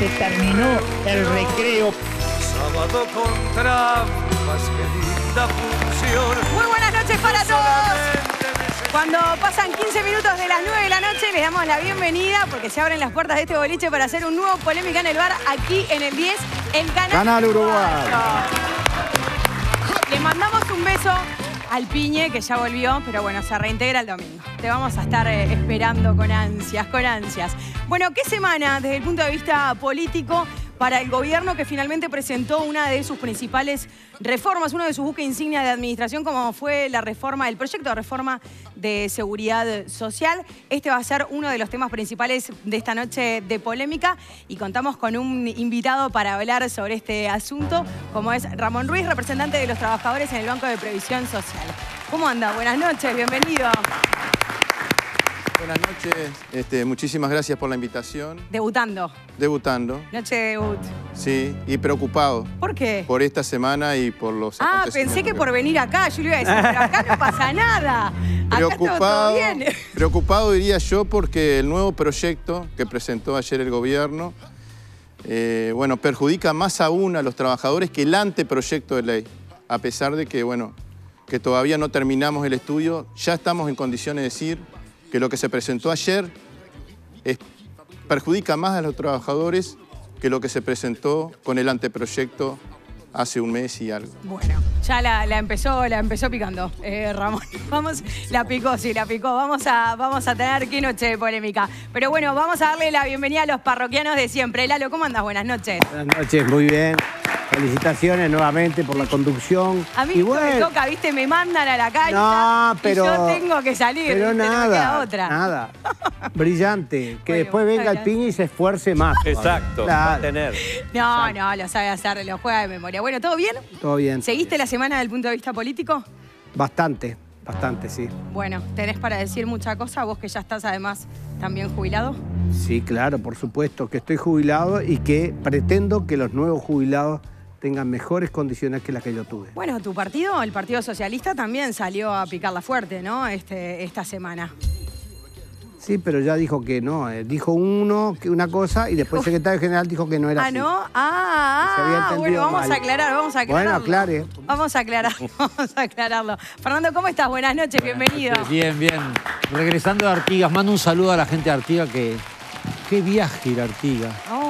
se terminó el recreo. Sábado con trampas, qué linda función. Muy buenas noches para todos. Cuando pasan 15 minutos de las 9 de la noche, les damos la bienvenida porque se abren las puertas de este boliche para hacer un nuevo Polémica en el Bar aquí en el 10, el Canal, Canal Uruguay. Le mandamos un beso al Piñe, que ya volvió, pero bueno, se reintegra el domingo. Te vamos a estar eh, esperando con ansias, con ansias. Bueno, ¿qué semana desde el punto de vista político para el gobierno que finalmente presentó una de sus principales reformas, uno de sus buques insignia de administración, como fue la reforma, el proyecto de reforma de seguridad social. Este va a ser uno de los temas principales de esta noche de polémica y contamos con un invitado para hablar sobre este asunto, como es Ramón Ruiz, representante de los trabajadores en el Banco de Previsión Social. ¿Cómo anda? Buenas noches, bienvenido. Buenas noches, este, muchísimas gracias por la invitación. Debutando, Debutando, noche de debut. sí, y preocupado ¿Por qué? por esta semana y por los Ah, pensé que por venir acá, yo le iba a decir, pero acá no pasa nada. Acá está todo Preocupado, bien. preocupado diría yo porque el nuevo proyecto que presentó ayer el gobierno, eh, bueno, perjudica más aún a los trabajadores que el anteproyecto de ley, a pesar de que, bueno, que todavía no terminamos el estudio, ya estamos en condiciones de decir que lo que se presentó ayer es- perjudica más a los trabajadores que lo que se presentó con el anteproyecto hace un mes y algo. Bueno, ya la, la empezó, la empezó picando, eh, Ramón. Vamos, la picó, sí, la picó. Vamos a, vamos a tener qué noche de polémica. Pero bueno, vamos a darle la bienvenida a los parroquianos de siempre. Lalo, ¿cómo andas? Buenas noches. Buenas noches, muy bien. Felicitaciones nuevamente por la conducción. A mí esto me bueno, toca, ¿viste? Me mandan a la calle. no, pero. Y yo tengo que salir. Pero. No nada. queda otra. Nada. Brillante. Que Bueno, después venga el piña y se esfuerce más. Exacto, Claro. va a tener. No, no, lo sabe hacer, lo juega de memoria. Bueno, ¿todo bien? Todo bien. ¿Seguiste la semana desde el punto de vista político? Bastante, bastante, sí. Bueno, tenés para decir mucha cosa, vos que ya estás además también jubilado. Sí, claro, por supuesto que estoy jubilado y que pretendo que los nuevos jubilados tengan mejores condiciones que las que yo tuve. Bueno, tu partido, el Partido Socialista, también salió a picarla fuerte, ¿no? Este, esta semana. Sí, pero ya dijo que no. eh, Dijo uno que una cosa y después el secretario general dijo que no era Ah, así. ¿no? Ah, Se había ah, entendido bueno, vamos mal. a aclarar, vamos a aclarar. Bueno, aclare. Vamos a aclarar, vamos a aclararlo. Fernando, ¿cómo estás? Buenas noches, bienvenido. Bien, bien. Regresando de Artigas, mando un saludo a la gente de Artigas que. Qué viaje ir a Artigas, Oh,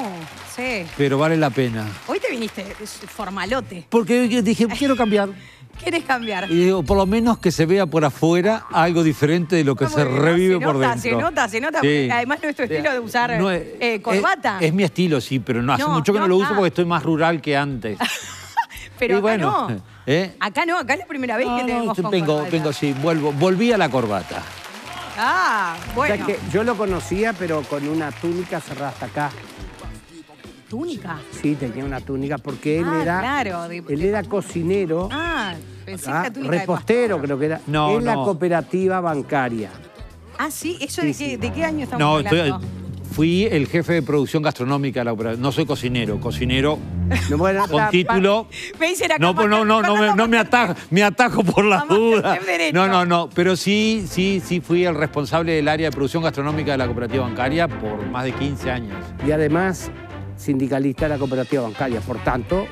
sí. pero vale la pena. Hoy te viniste formalote. Porque yo dije, quiero cambiar. ¿Quieres cambiar? Y digo, por lo menos que se vea por afuera algo diferente de lo que se bien, revive se por nota, dentro. Se nota, se nota. Sí. Además, no es tu estilo de usar No es- eh, corbata. Es, es mi estilo, sí, pero no hace No, mucho que no, no, lo uso ah. porque estoy más rural que antes. Pero Y acá bueno, no. ¿eh? Acá no, acá es la primera vez que te no, vemos con vengo, corbata. vengo, sí, vuelvo, volví a la corbata. Ah, O sea bueno. que yo lo conocía, pero con una túnica cerrada hasta acá. Túnica. Sí, tenía una túnica porque él Ah, era. claro, de- Él era cocinero, Ah, pensé que ah, la túnica repostero, creo que era. No, en la cooperativa bancaria. Ah, sí, ¿eso Sí, de, sí. qué, de qué año estamos No, hablando? estoy, fui el jefe de producción gastronómica de la operación. No soy cocinero, cocinero No, bueno, con título. Me dicen acá, No, pues no, no, no, me, no me atajo, me atajo por las Vamos a dudas. tener derecho. No, no, no, pero sí, sí, sí fui el responsable del área de producción gastronómica de la cooperativa bancaria por más de 15 años. Y además, sindicalista de la cooperativa bancaria. Por tanto,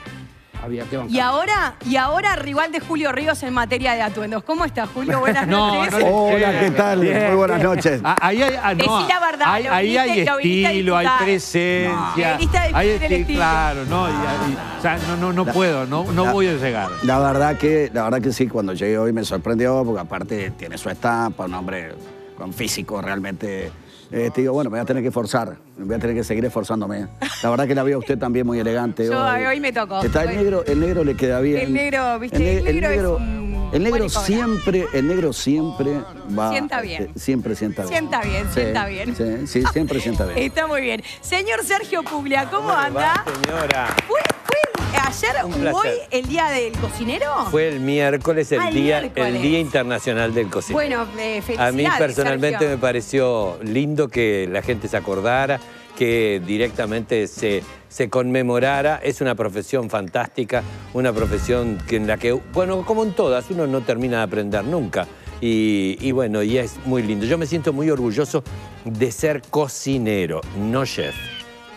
había que bancar. Y ahora, y ahora rival de Julio Ríos en materia de atuendos. ¿Cómo estás, Julio? Buenas No, noches. no Hola, ¿qué tal? Bien, Muy buenas bien. noches. Ah, Ahí hay, ah, no, Decí la verdad, ahí, lo ahí viniste- hay lo estilo, hay presencia. No, hay el esti- estilo. Claro, no, y- y- o sea, no, no, no puedo, no, no la- voy a llegar. La verdad que, la verdad que sí, cuando llegué hoy me sorprendió, porque aparte tiene su estampa, un hombre con físico realmente. Eh, te digo, bueno, me voy a tener que forzar, me voy a tener que seguir esforzándome. La verdad que la veo a usted también muy elegante. Yo, hoy me tocó. Está el negro, el negro le queda bien. El negro, ¿viste? ne- El negro es un el negro siempre, el negro siempre va. Sienta bien. eh, siempre sienta bien. Sienta bien, Sí, sienta bien. Sí, sí, siempre sienta bien. Está muy bien. Señor Sergio Puglia, ¿cómo anda? señora? ¿Fue, fue ayer hoy el día del cocinero? Fue el miércoles, el, Ah, el día, miércoles. el Día Internacional del Cocinero. Bueno, eh, A felicidades, mí personalmente Sergio. me pareció lindo que la gente se acordara, que directamente se, se conmemorara. Es una profesión fantástica, una profesión que en la que, bueno, como en todas, uno no termina de aprender nunca. Y, y bueno, y es muy lindo. Yo me siento muy orgulloso de ser cocinero, no chef.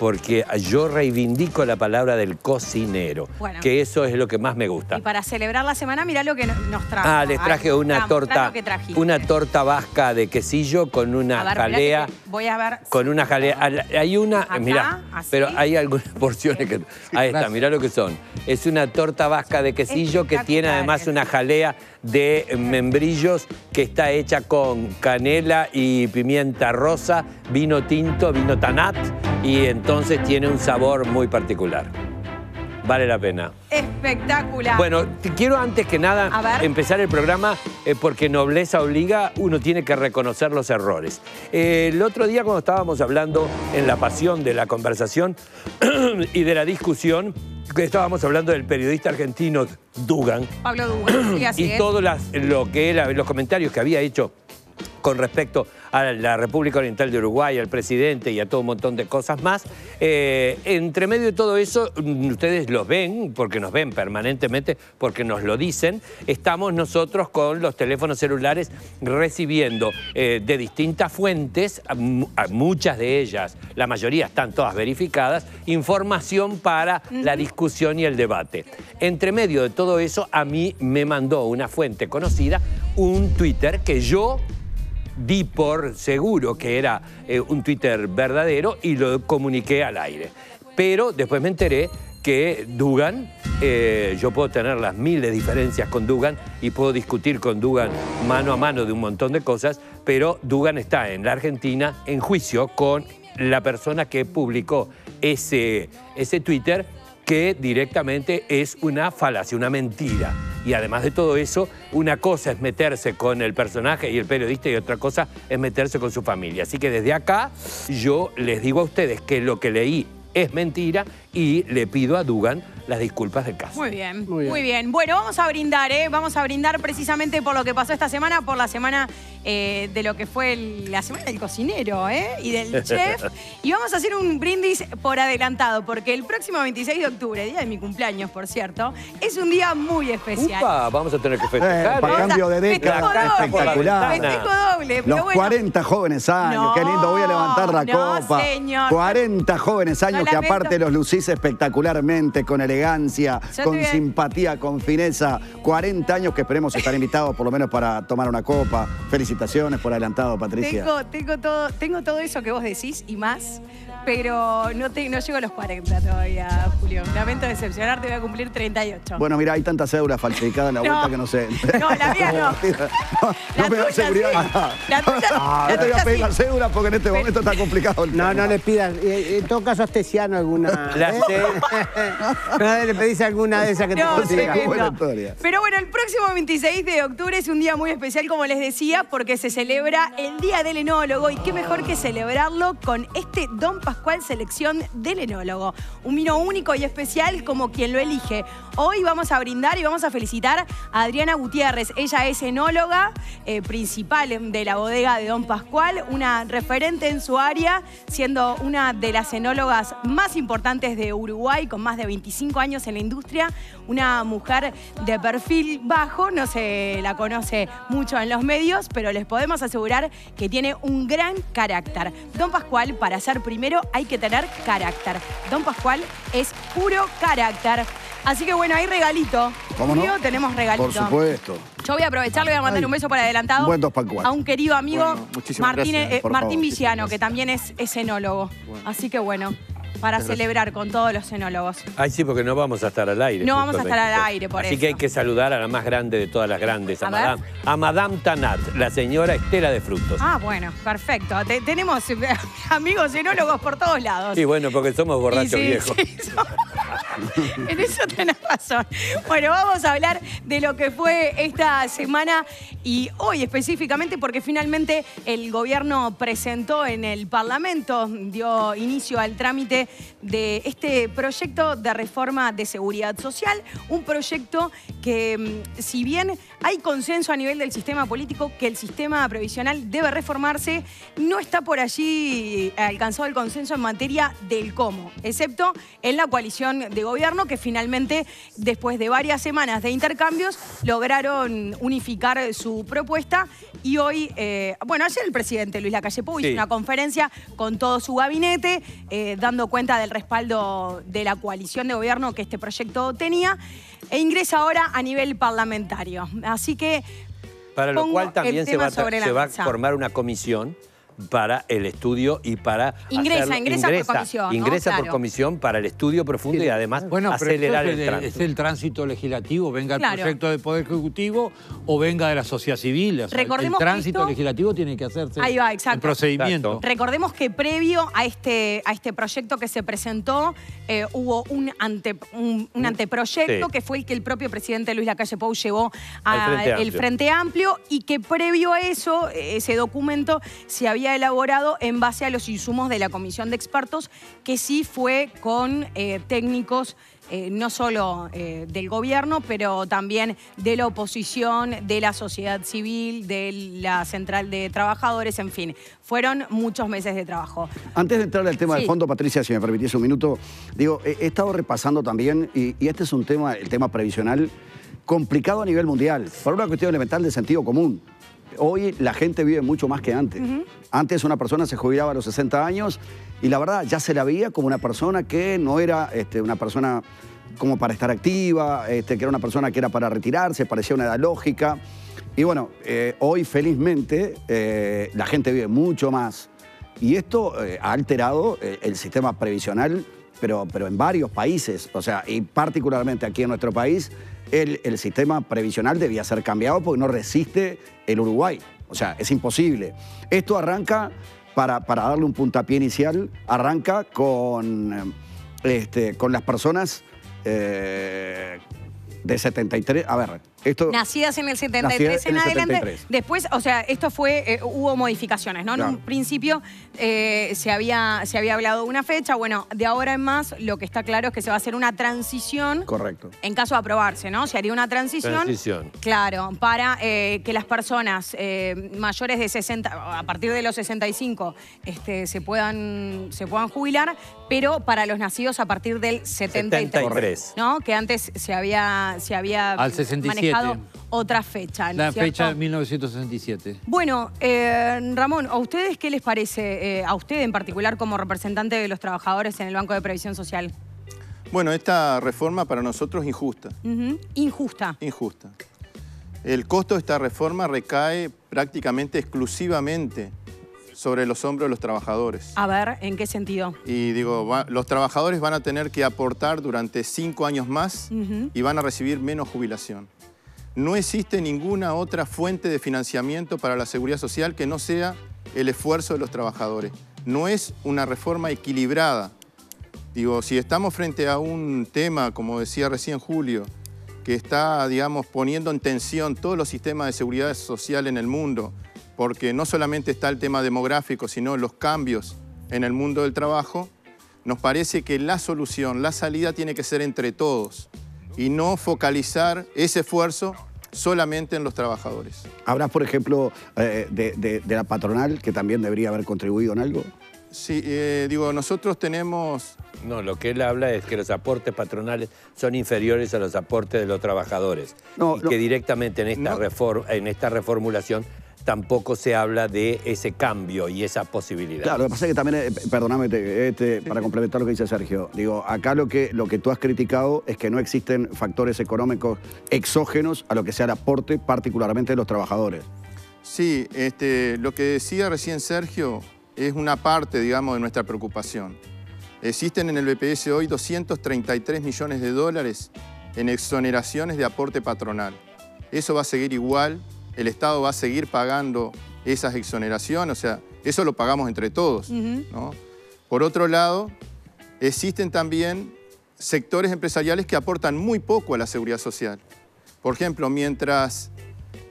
Porque yo reivindico la palabra del cocinero, Bueno. que eso es lo que más me gusta. Y para celebrar la semana, mirá lo que no- nos trajo. Ah, les traje Ay, una torta, una torta vasca de quesillo con una A ver, mirá que jalea. te- Voy a ver. Con una jalea. Al- Hay una, Acá, mira, así. pero hay algunas porciones que. Ahí está, mirá lo que son. Es una torta vasca de quesillo que tiene además una jalea de membrillos que está hecha con canela y pimienta rosa, vino tinto, vino tanat, y entonces tiene un sabor muy particular. Vale la pena. Espectacular. Bueno, te quiero antes que nada empezar el programa eh, porque nobleza obliga, uno tiene que reconocer los errores. Eh, el otro día cuando estábamos hablando en la pasión de la conversación y de la discusión, estábamos hablando del periodista argentino Dugan Pablo Dugan. Sí, así y todos las- lo que era, los comentarios que había hecho con respecto a la República Oriental de Uruguay, al presidente y a todo un montón de cosas más. Eh, entre medio de todo eso, mm, ustedes los ven, porque nos ven permanentemente, porque nos lo dicen, estamos nosotros con los teléfonos celulares recibiendo eh, de distintas fuentes, a mu- a muchas de ellas, la mayoría están todas verificadas, información para la discusión y el debate. Entre medio de todo eso, a mí me mandó una fuente conocida un Twitter que yo di por seguro que era eh, un Twitter verdadero y lo comuniqué al aire. Pero después me enteré que Dugan, eh, yo puedo tener las miles de diferencias con Dugan y puedo discutir con Dugan mano a mano de un montón de cosas, pero Dugan está en la Argentina en juicio con la persona que publicó ese, ese Twitter que directamente es una falacia, una mentira. Y además de todo eso, una cosa es meterse con el personaje y el periodista y otra cosa es meterse con su familia. Así que desde acá yo les digo a ustedes que lo que leí es mentira y le pido a Dugan las disculpas del caso. Muy bien, Muy muy bien. bien. Bueno, vamos a brindar, ¿eh? Vamos a brindar precisamente por lo que pasó esta semana, por la semana eh, de lo que fue el- la semana del cocinero, ¿eh? Y del chef. Y vamos a hacer un brindis por adelantado, porque el próximo 26 de octubre, día de mi cumpleaños, por cierto, es un día muy especial. Upa, vamos a tener que Eh, festejar. para ¿eh? Vamos a- cambio de década, espectacular. Festejo doble, pero Los bueno. 40 jóvenes años, No, qué lindo, voy a levantar la no, copa. señor. 40 jóvenes años que lamento. aparte los lucís espectacularmente, con elegancia, Yo con simpatía, con fineza. 40 años que esperemos estar invitados por lo menos para tomar una copa. Felicitaciones por adelantado, Patricia. Tengo, tengo, todo, tengo todo eso que vos decís y más, pero no, te, no llego a los 40 todavía, Julio. Lamento decepcionarte, voy a cumplir 38. Bueno, mira, hay tanta cédula falsificada en la No. vuelta que no sé. No, la mía no. No, La no me da tuya seguridad. sí. La tuya- Ah, la no te voy a pedir sí. la cédula porque en este Pero- momento está complicado. el No, tema. no le pidas. eh, En todo caso, astesiano alguna. La ¿eh? sé. No le pedís alguna de esas que te consiga. historia. Pero bueno, el próximo 26 de octubre es un día muy especial, como les decía, porque se celebra el Día del Enólogo. Y qué mejor que celebrarlo con este Don Pascual Selección del Enólogo. Un vino único y especial como quien lo elige. Hoy vamos a brindar y vamos a felicitar a Adriana Gutiérrez. Ella es enóloga eh, principal de la bodega de Don Pascual, una referente en su área, siendo una de las enólogas más importantes de Uruguay, con más de 25 años en la industria, una mujer de perfil bajo, no se la conoce mucho en los medios, pero les podemos asegurar que tiene un gran carácter. Don Pascual, para ser primero, hay que tener carácter. Don Pascual es puro carácter. Así que bueno, hay regalito. ¿Cómo no? Tenemos regalito. Por supuesto. Yo voy a aprovechar, le voy a mandar Ay. un beso por adelantado Buen dos Pascual. a un querido amigo, Bueno, Martín, gracias, eh, por Martín favor. Viciano, que también es, es enólogo. Así que bueno, para celebrar con todos los enólogos. Ay, sí, porque no vamos a estar al aire. No vamos a estar al 26. aire, por Así eso. que hay que saludar a la más grande de todas las grandes, a. Madame, a Madame Tanat, la señora Estela de Frutos. Ah, bueno, perfecto. Te- tenemos amigos enólogos por todos lados. Y bueno, porque somos borrachos sí, viejos. sí, en eso tenés razón. Bueno, vamos a hablar de lo que fue esta semana y hoy específicamente porque finalmente el gobierno presentó en el Parlamento, dio inicio al trámite de este proyecto de reforma de seguridad social, un proyecto que mm, si bien hay consenso a nivel del sistema político que el sistema previsional debe reformarse, no está por allí alcanzado el consenso en materia del cómo, excepto en la coalición de gobierno que finalmente Después de varias semanas de intercambios, lograron unificar su propuesta y hoy, eh, bueno, ayer el presidente Luis Lacalle Pou hizo una conferencia con todo su gabinete, eh, dando cuenta del respaldo de la coalición de gobierno que este proyecto tenía, e ingresa ahora a nivel parlamentario. Así que Para lo cual también se va, a se va formar una comisión para el estudio y para Ingresa, hacerlo- ingresa por comisión, ¿no? ingresa por Claro. comisión para el estudio profundo y además Bueno, acelerar es el el, tránsito. es el tránsito legislativo, venga el Claro. proyecto del Poder Ejecutivo o venga de la sociedad civil. O sea, Recordemos el que tránsito esto- legislativo tiene que hacerse Ahí va, exacto. el procedimiento. Exacto. Recordemos que previo a este, a este proyecto que se presentó, eh, hubo un, ante, un, un anteproyecto Sí. que fue el que el propio presidente Luis Lacalle Pou llevó Al al Frente Amplio. el Frente Amplio y que previo a eso, eh, ese documento se había elaborado en base a los insumos de la Comisión de Expertos, que sí fue con eh, técnicos eh, no solo eh, del gobierno, pero también de la oposición, de la sociedad civil, de la central de trabajadores, en fin, fueron muchos meses de trabajo. Antes de entrar al tema Sí. del fondo, Patricia, si me permitís un minuto, digo, he, he estado repasando también, y, y este es un tema, el tema previsional, complicado a nivel mundial, por una cuestión elemental de sentido común. Hoy la gente vive mucho más que antes. Antes una persona se jubilaba a los 60 años y la verdad ya se la veía como una persona que no era este, una persona como para estar activa, este, que era una persona que era para retirarse, parecía una edad lógica. Y bueno, eh, hoy felizmente eh, la gente vive mucho más. Y esto eh, ha alterado el sistema previsional, pero, pero en varios países. O sea, y particularmente aquí en nuestro país, el, el sistema previsional debía ser cambiado porque no resiste el Uruguay. O sea, es imposible. Esto arranca, para, para darle un puntapié inicial, arranca con, eh, este, con las personas eh, de 73. A ver, esto. Nacidas en el 73 Nacidas en, en el adelante. 73. Después, o sea, esto fue, eh, hubo modificaciones, ¿no? En un principio eh, se, había, se había hablado de una fecha. Bueno, de ahora en más, lo que está claro es que se va a hacer una transición. Correcto. En caso de aprobarse, ¿no? Se haría una transición. Transición. Claro, para eh, que las personas eh, mayores de 60, a partir de los 65, este, se, puedan, se puedan jubilar, pero para los nacidos a partir del 73. 73. ¿no? Que antes se había, se había Al 67. Manejado otra fecha. ¿no La cierto? fecha de 1967. Bueno, eh, Ramón, ¿a ustedes qué les parece, eh, a usted en particular como representante de los trabajadores en el Banco de Previsión Social? Bueno, esta reforma para nosotros es injusta, Injusta. injusta. El costo de esta reforma recae prácticamente exclusivamente sobre los hombros de los trabajadores. A ver, ¿en qué sentido? Y digo, va- los trabajadores van a tener que aportar durante cinco años más y van a recibir menos jubilación. No existe ninguna otra fuente de financiamiento para la seguridad social que no sea el esfuerzo de los trabajadores. No es una reforma equilibrada. Digo, si estamos frente a un tema, como decía recién Julio, que está, digamos, poniendo en tensión todos los sistemas de seguridad social en el mundo, porque no solamente está el tema demográfico, sino los cambios en el mundo del trabajo, nos parece que la solución, la salida tiene que ser entre todos y no focalizar ese esfuerzo solamente en los trabajadores. ¿Habrá, por ejemplo, eh, de, de- de la patronal que también debería haber contribuido en algo? Sí, eh, digo, nosotros tenemos No, lo que él habla es que los aportes patronales son inferiores a los aportes de los trabajadores. No, y no. que directamente en esta, No. en esta reformulación tampoco se habla de ese cambio y esa posibilidad. Claro, lo que pasa es que también, eh, perdóname, este, para complementar lo que dice Sergio, digo, acá lo que, lo que tú has criticado es que no existen factores económicos exógenos a lo que sea el aporte, particularmente de los trabajadores. Sí, este, lo que decía recién Sergio es una parte, digamos, de nuestra preocupación. Existen en el BPS hoy 233 millones de dólares en exoneraciones de aporte patronal. Eso va a seguir igual, el Estado va a seguir pagando esas exoneraciones, o sea, eso lo pagamos entre todos. Por otro lado, existen también sectores empresariales que aportan muy poco a la seguridad social. Por ejemplo, mientras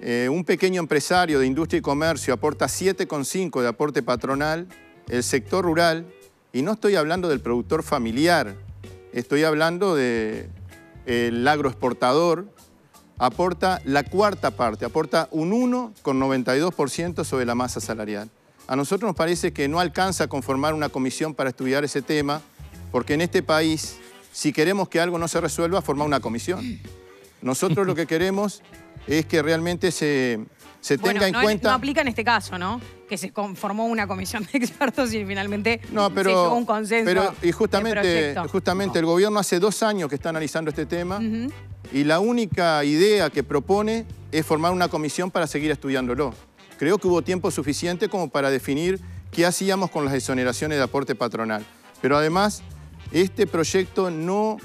eh, un pequeño empresario de industria y comercio aporta 7,5 de aporte patronal, el sector rural, y no estoy hablando del productor familiar, estoy hablando del agroexportador, aporta la cuarta parte, aporta un 1,92% sobre la masa salarial. A nosotros nos parece que no alcanza a conformar una comisión para estudiar ese tema, porque en este país si queremos que algo no se resuelva, formar una comisión. Nosotros lo que queremos es que realmente se, se Bueno, tenga en no, cuenta... no aplica en este caso, ¿no? Que se conformó una comisión de expertos y finalmente No, se llegó a un consenso. pero y justamente, justamente el gobierno hace dos años que está analizando este tema y la única idea que propone es formar una comisión para seguir estudiándolo. Creo que hubo tiempo suficiente como para definir qué hacíamos con las exoneraciones de aporte patronal. Pero además, este proyecto no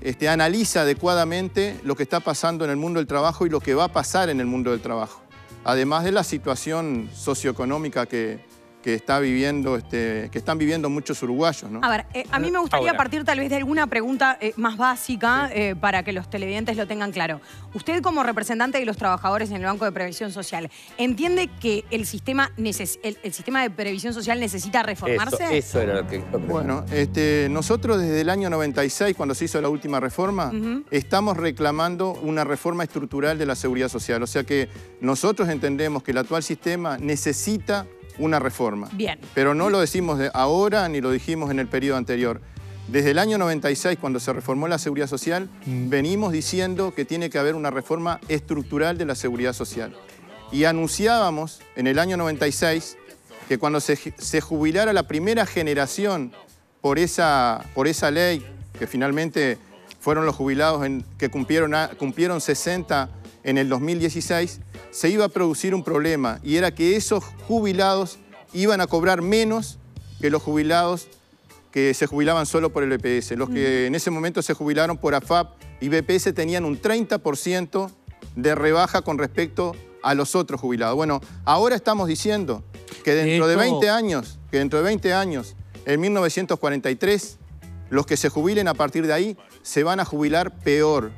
este, analiza adecuadamente lo que está pasando en el mundo del trabajo y lo que va a pasar en el mundo del trabajo. Además de la situación socioeconómica que, que está viviendo, este, que están viviendo muchos uruguayos. ¿no? A ver, eh, a mí me gustaría Ahora. partir tal vez de alguna pregunta eh, más básica eh, para que los televidentes lo tengan claro. Usted como representante de los trabajadores en el Banco de Previsión Social, ¿entiende que el sistema, neces- el, el sistema de previsión social necesita reformarse? eso era lo que... Bueno, este, nosotros desde el año 96, cuando se hizo la última reforma, estamos reclamando una reforma estructural de la seguridad social. O sea que nosotros entendemos que el actual sistema necesita una reforma. Bien. Pero no lo decimos de ahora ni lo dijimos en el periodo anterior. Desde el año 96, cuando se reformó la seguridad social, venimos diciendo que tiene que haber una reforma estructural de la seguridad social. Y anunciábamos en el año 96 que cuando se, se jubilara la primera generación por esa, por esa ley, que finalmente fueron los jubilados en- que cumplieron, cumplieron 60 en el 2016, se iba a producir un problema y era que esos jubilados iban a cobrar menos que los jubilados que se jubilaban solo por el BPS. Los que en ese momento se jubilaron por AFAP y BPS tenían un 30% de rebaja con respecto a los otros jubilados. Bueno, ahora estamos diciendo que dentro de Esto- 20 años, que dentro de 20 años, en 1943, los que se jubilen a partir de ahí se van a jubilar peor.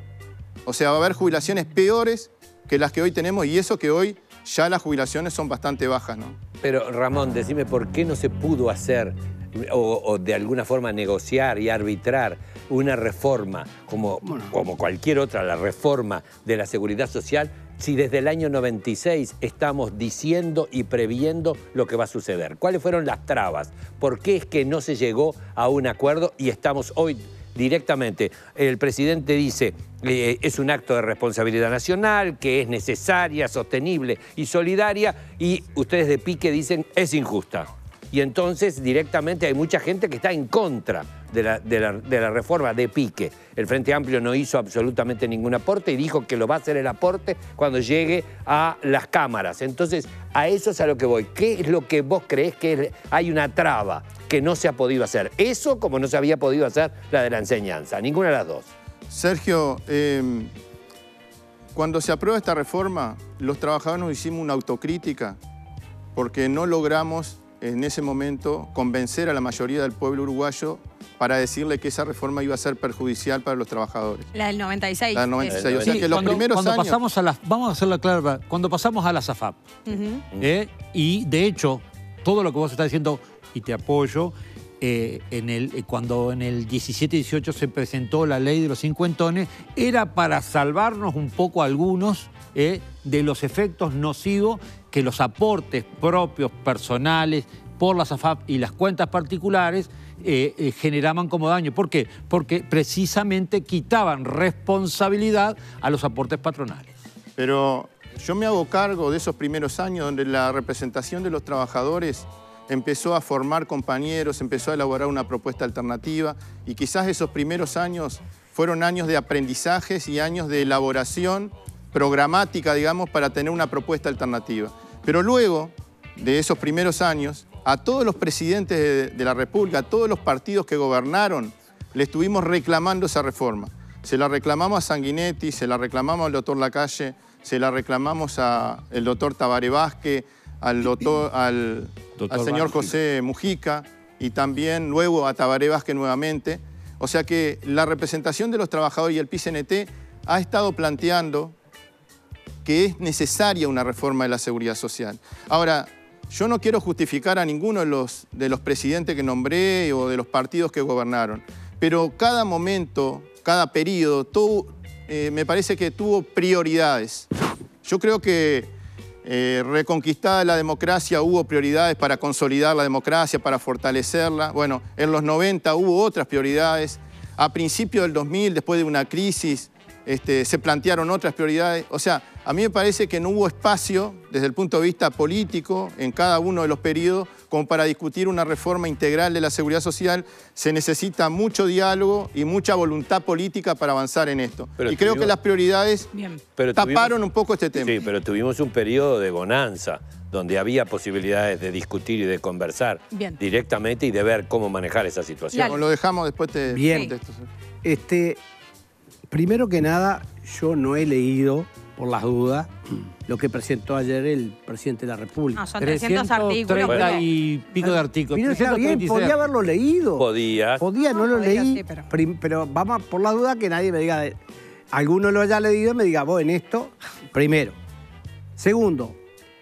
O sea, va a haber jubilaciones peores que las que hoy tenemos y eso que hoy ya las jubilaciones son bastante bajas, ¿no? Pero Ramón, decime por qué no se pudo hacer o, o de alguna forma negociar y arbitrar una reforma como, como cualquier otra, la reforma de la seguridad social, si desde el año 96 estamos diciendo y previendo lo que va a suceder. ¿Cuáles fueron las trabas? ¿Por qué es que no se llegó a un acuerdo y estamos hoy directamente. El presidente dice, eh, es un acto de responsabilidad nacional, que es necesaria, sostenible y solidaria, y ustedes de pique dicen, es injusta. Y entonces directamente hay mucha gente que está en contra de la, de la- reforma de pique. El Frente Amplio no hizo absolutamente ningún aporte y dijo que lo va a hacer el aporte cuando llegue a las cámaras. Entonces, a eso es a lo que voy. ¿Qué es lo que vos creés que hay una traba que no se ha podido hacer? Eso como no se había podido hacer la de la enseñanza, ninguna de las dos. Sergio, eh, cuando se aprueba esta reforma, los trabajadores nos hicimos una autocrítica porque no logramos en ese momento convencer a la mayoría del pueblo uruguayo para decirle que esa reforma iba a ser perjudicial para los trabajadores. La del 96. La del 96. O es. sea que los cuando, primeros cuando años... pasamos a las, vamos a hacerla clara, cuando pasamos a la SAFAP. ¿eh? y de hecho, todo lo que vos estás diciendo, y te apoyo, eh, en el, eh, cuando en el 17-18 se presentó la ley de los cincuentones, era para salvarnos un poco a algunos eh, de los efectos nocivos que los aportes propios, personales, por la SAFAP y las cuentas particulares eh, eh, generaban como daño. ¿Por qué? Porque precisamente quitaban responsabilidad a los aportes patronales. Pero yo me hago cargo de esos primeros años donde la representación de los trabajadores empezó a formar compañeros, empezó a elaborar una propuesta alternativa y quizás esos primeros años fueron años de aprendizajes y años de elaboración programática, digamos, para tener una propuesta alternativa. Pero luego de esos primeros años, a todos los presidentes de, de la República, a todos los partidos que gobernaron, le estuvimos reclamando esa reforma. Se la reclamamos a Sanguinetti, se la reclamamos al doctor Lacalle, se la reclamamos al doctor Tabaré Vázquez, al, doctor, al, Doctor al señor Vázquez. José Mujica y también luego a Tabaré Vázquez nuevamente. O sea que la representación de los trabajadores y el PCNT ha estado planteando que es necesaria una reforma de la seguridad social. Ahora, yo no quiero justificar a ninguno de los, de los presidentes que nombré o de los partidos que gobernaron, pero cada momento, cada periodo, eh, me parece que tuvo prioridades. Yo creo que eh, reconquistada la democracia hubo prioridades para consolidar la democracia, para fortalecerla. Bueno, en los 90 hubo otras prioridades. a principios del 2000, después de una crisis, este, se plantearon otras prioridades. O sea, a mí me parece que no hubo espacio desde el punto de vista político en cada uno de los periodos como para discutir una reforma integral de la seguridad social. Se necesita mucho diálogo y mucha voluntad política para avanzar en esto. Pero y creo que las prioridades. Pero taparon tuvimos- un poco este tema. Sí, pero tuvimos un periodo de bonanza donde había posibilidades de discutir y de conversar Bien. directamente y de ver cómo manejar esa situación. Lo dejamos después te Bien. contesto. Este, primero que nada, yo no he leído, por las dudas, lo que presentó ayer el presidente de la República. No, son 300 artículos. 330 pero- y pico de artículos. Mira, está bien, 336 podía haberlo leído. Podías. Podía, no, No, lo podía, leí. sí, pero- vamos por la duda que nadie me diga. de- Alguno lo haya leído y me diga, vos en esto, primero. Segundo,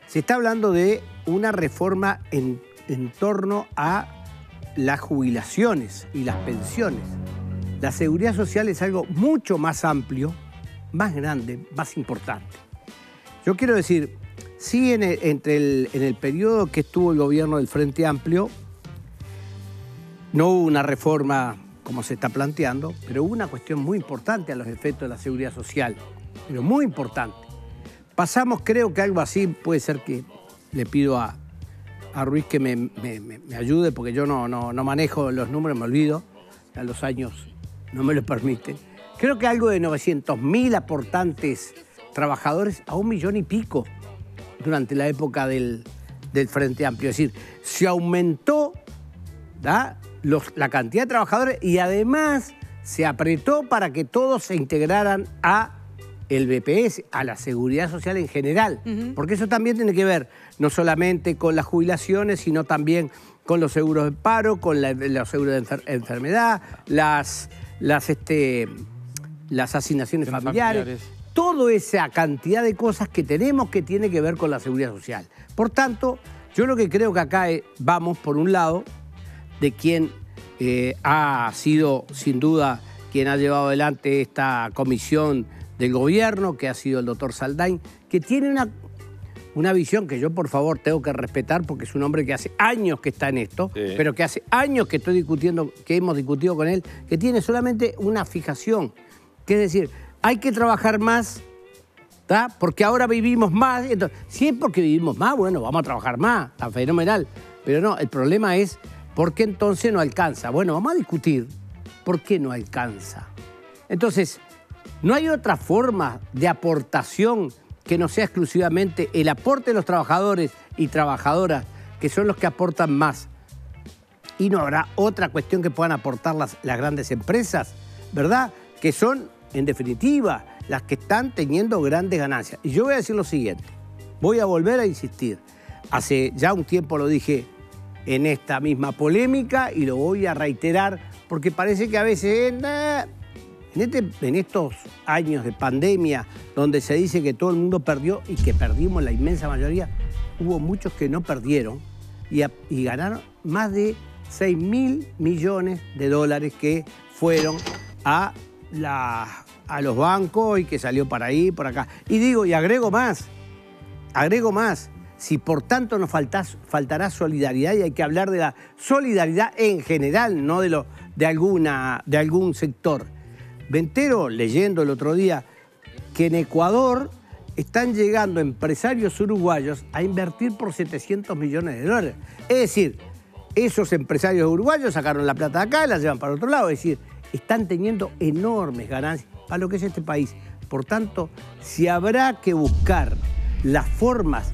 se está hablando de una reforma en, en torno a las jubilaciones y las pensiones. La seguridad social es algo mucho más amplio, más grande, más importante. Yo quiero decir, sí en el, entre el, en el periodo que estuvo el gobierno del Frente Amplio, no hubo una reforma como se está planteando, pero hubo una cuestión muy importante a los efectos de la seguridad social, pero muy importante. Pasamos, creo que algo así, puede ser que le pido a, a Ruiz que me, me- me- ayude, porque yo no, no, no manejo los números, me olvido, a los años no me lo permiten. Creo que algo de 900 mil aportantes trabajadores a un millón y pico durante la época del, del Frente Amplio. Es decir, se aumentó la cantidad de trabajadores y además se apretó para que todos se integraran a el BPS, a la seguridad social en general, porque eso también tiene que ver no solamente con las jubilaciones, sino también con los seguros de paro, con la- los seguros de enfer- enfermedad, las, las, este, las asignaciones familiares. toda esa cantidad de cosas que tenemos que tiene que ver con la seguridad social. Por tanto, yo lo que creo que acá eh, vamos, por un lado, de quien eh, ha sido sin duda quien ha llevado adelante esta comisión del gobierno, que ha sido el doctor Saldain, que tiene una, una visión que yo por favor tengo que respetar porque es un hombre que hace años que está en esto, Sí. pero que hace años que estoy discutiendo, que hemos discutido con él, que tiene solamente una fijación, que es decir, hay que trabajar más ¿tá? Porque ahora vivimos más. Entonces, si es porque vivimos más, bueno, vamos a trabajar más, está fenomenal. Pero no, el problema es por qué entonces no alcanza. Bueno, vamos a discutir por qué no alcanza. Entonces, no hay otra forma de aportación que no sea exclusivamente el aporte de los trabajadores y trabajadoras, que son los que aportan más. Y no habrá otra cuestión que puedan aportar las, las grandes empresas, ¿verdad? Que son, en definitiva, las que están teniendo grandes ganancias. Y yo voy a decir lo siguiente, voy a volver a insistir. Hace ya un tiempo lo dije en esta misma polémica y lo voy a reiterar porque parece que a veces... eh, en, este- en estos años de pandemia, donde se dice que todo el mundo perdió y que perdimos la inmensa mayoría, hubo muchos que no perdieron y, ganaron más de 6 mil millones de dólares que fueron a, los bancos y que salió para ahí, por acá. Y digo, y agrego más, agrego más. Si por tanto nos faltará solidaridad y hay que hablar de la solidaridad en general, no de, alguna, de algún sector. Me entero, leyendo el otro día, que en Ecuador están llegando empresarios uruguayos a invertir por 700 millones de dólares. Es decir, esos empresarios uruguayos sacaron la plata de acá y la llevan para otro lado. Es decir, están teniendo enormes ganancias para lo que es este país. Por tanto, si habrá que buscar las formas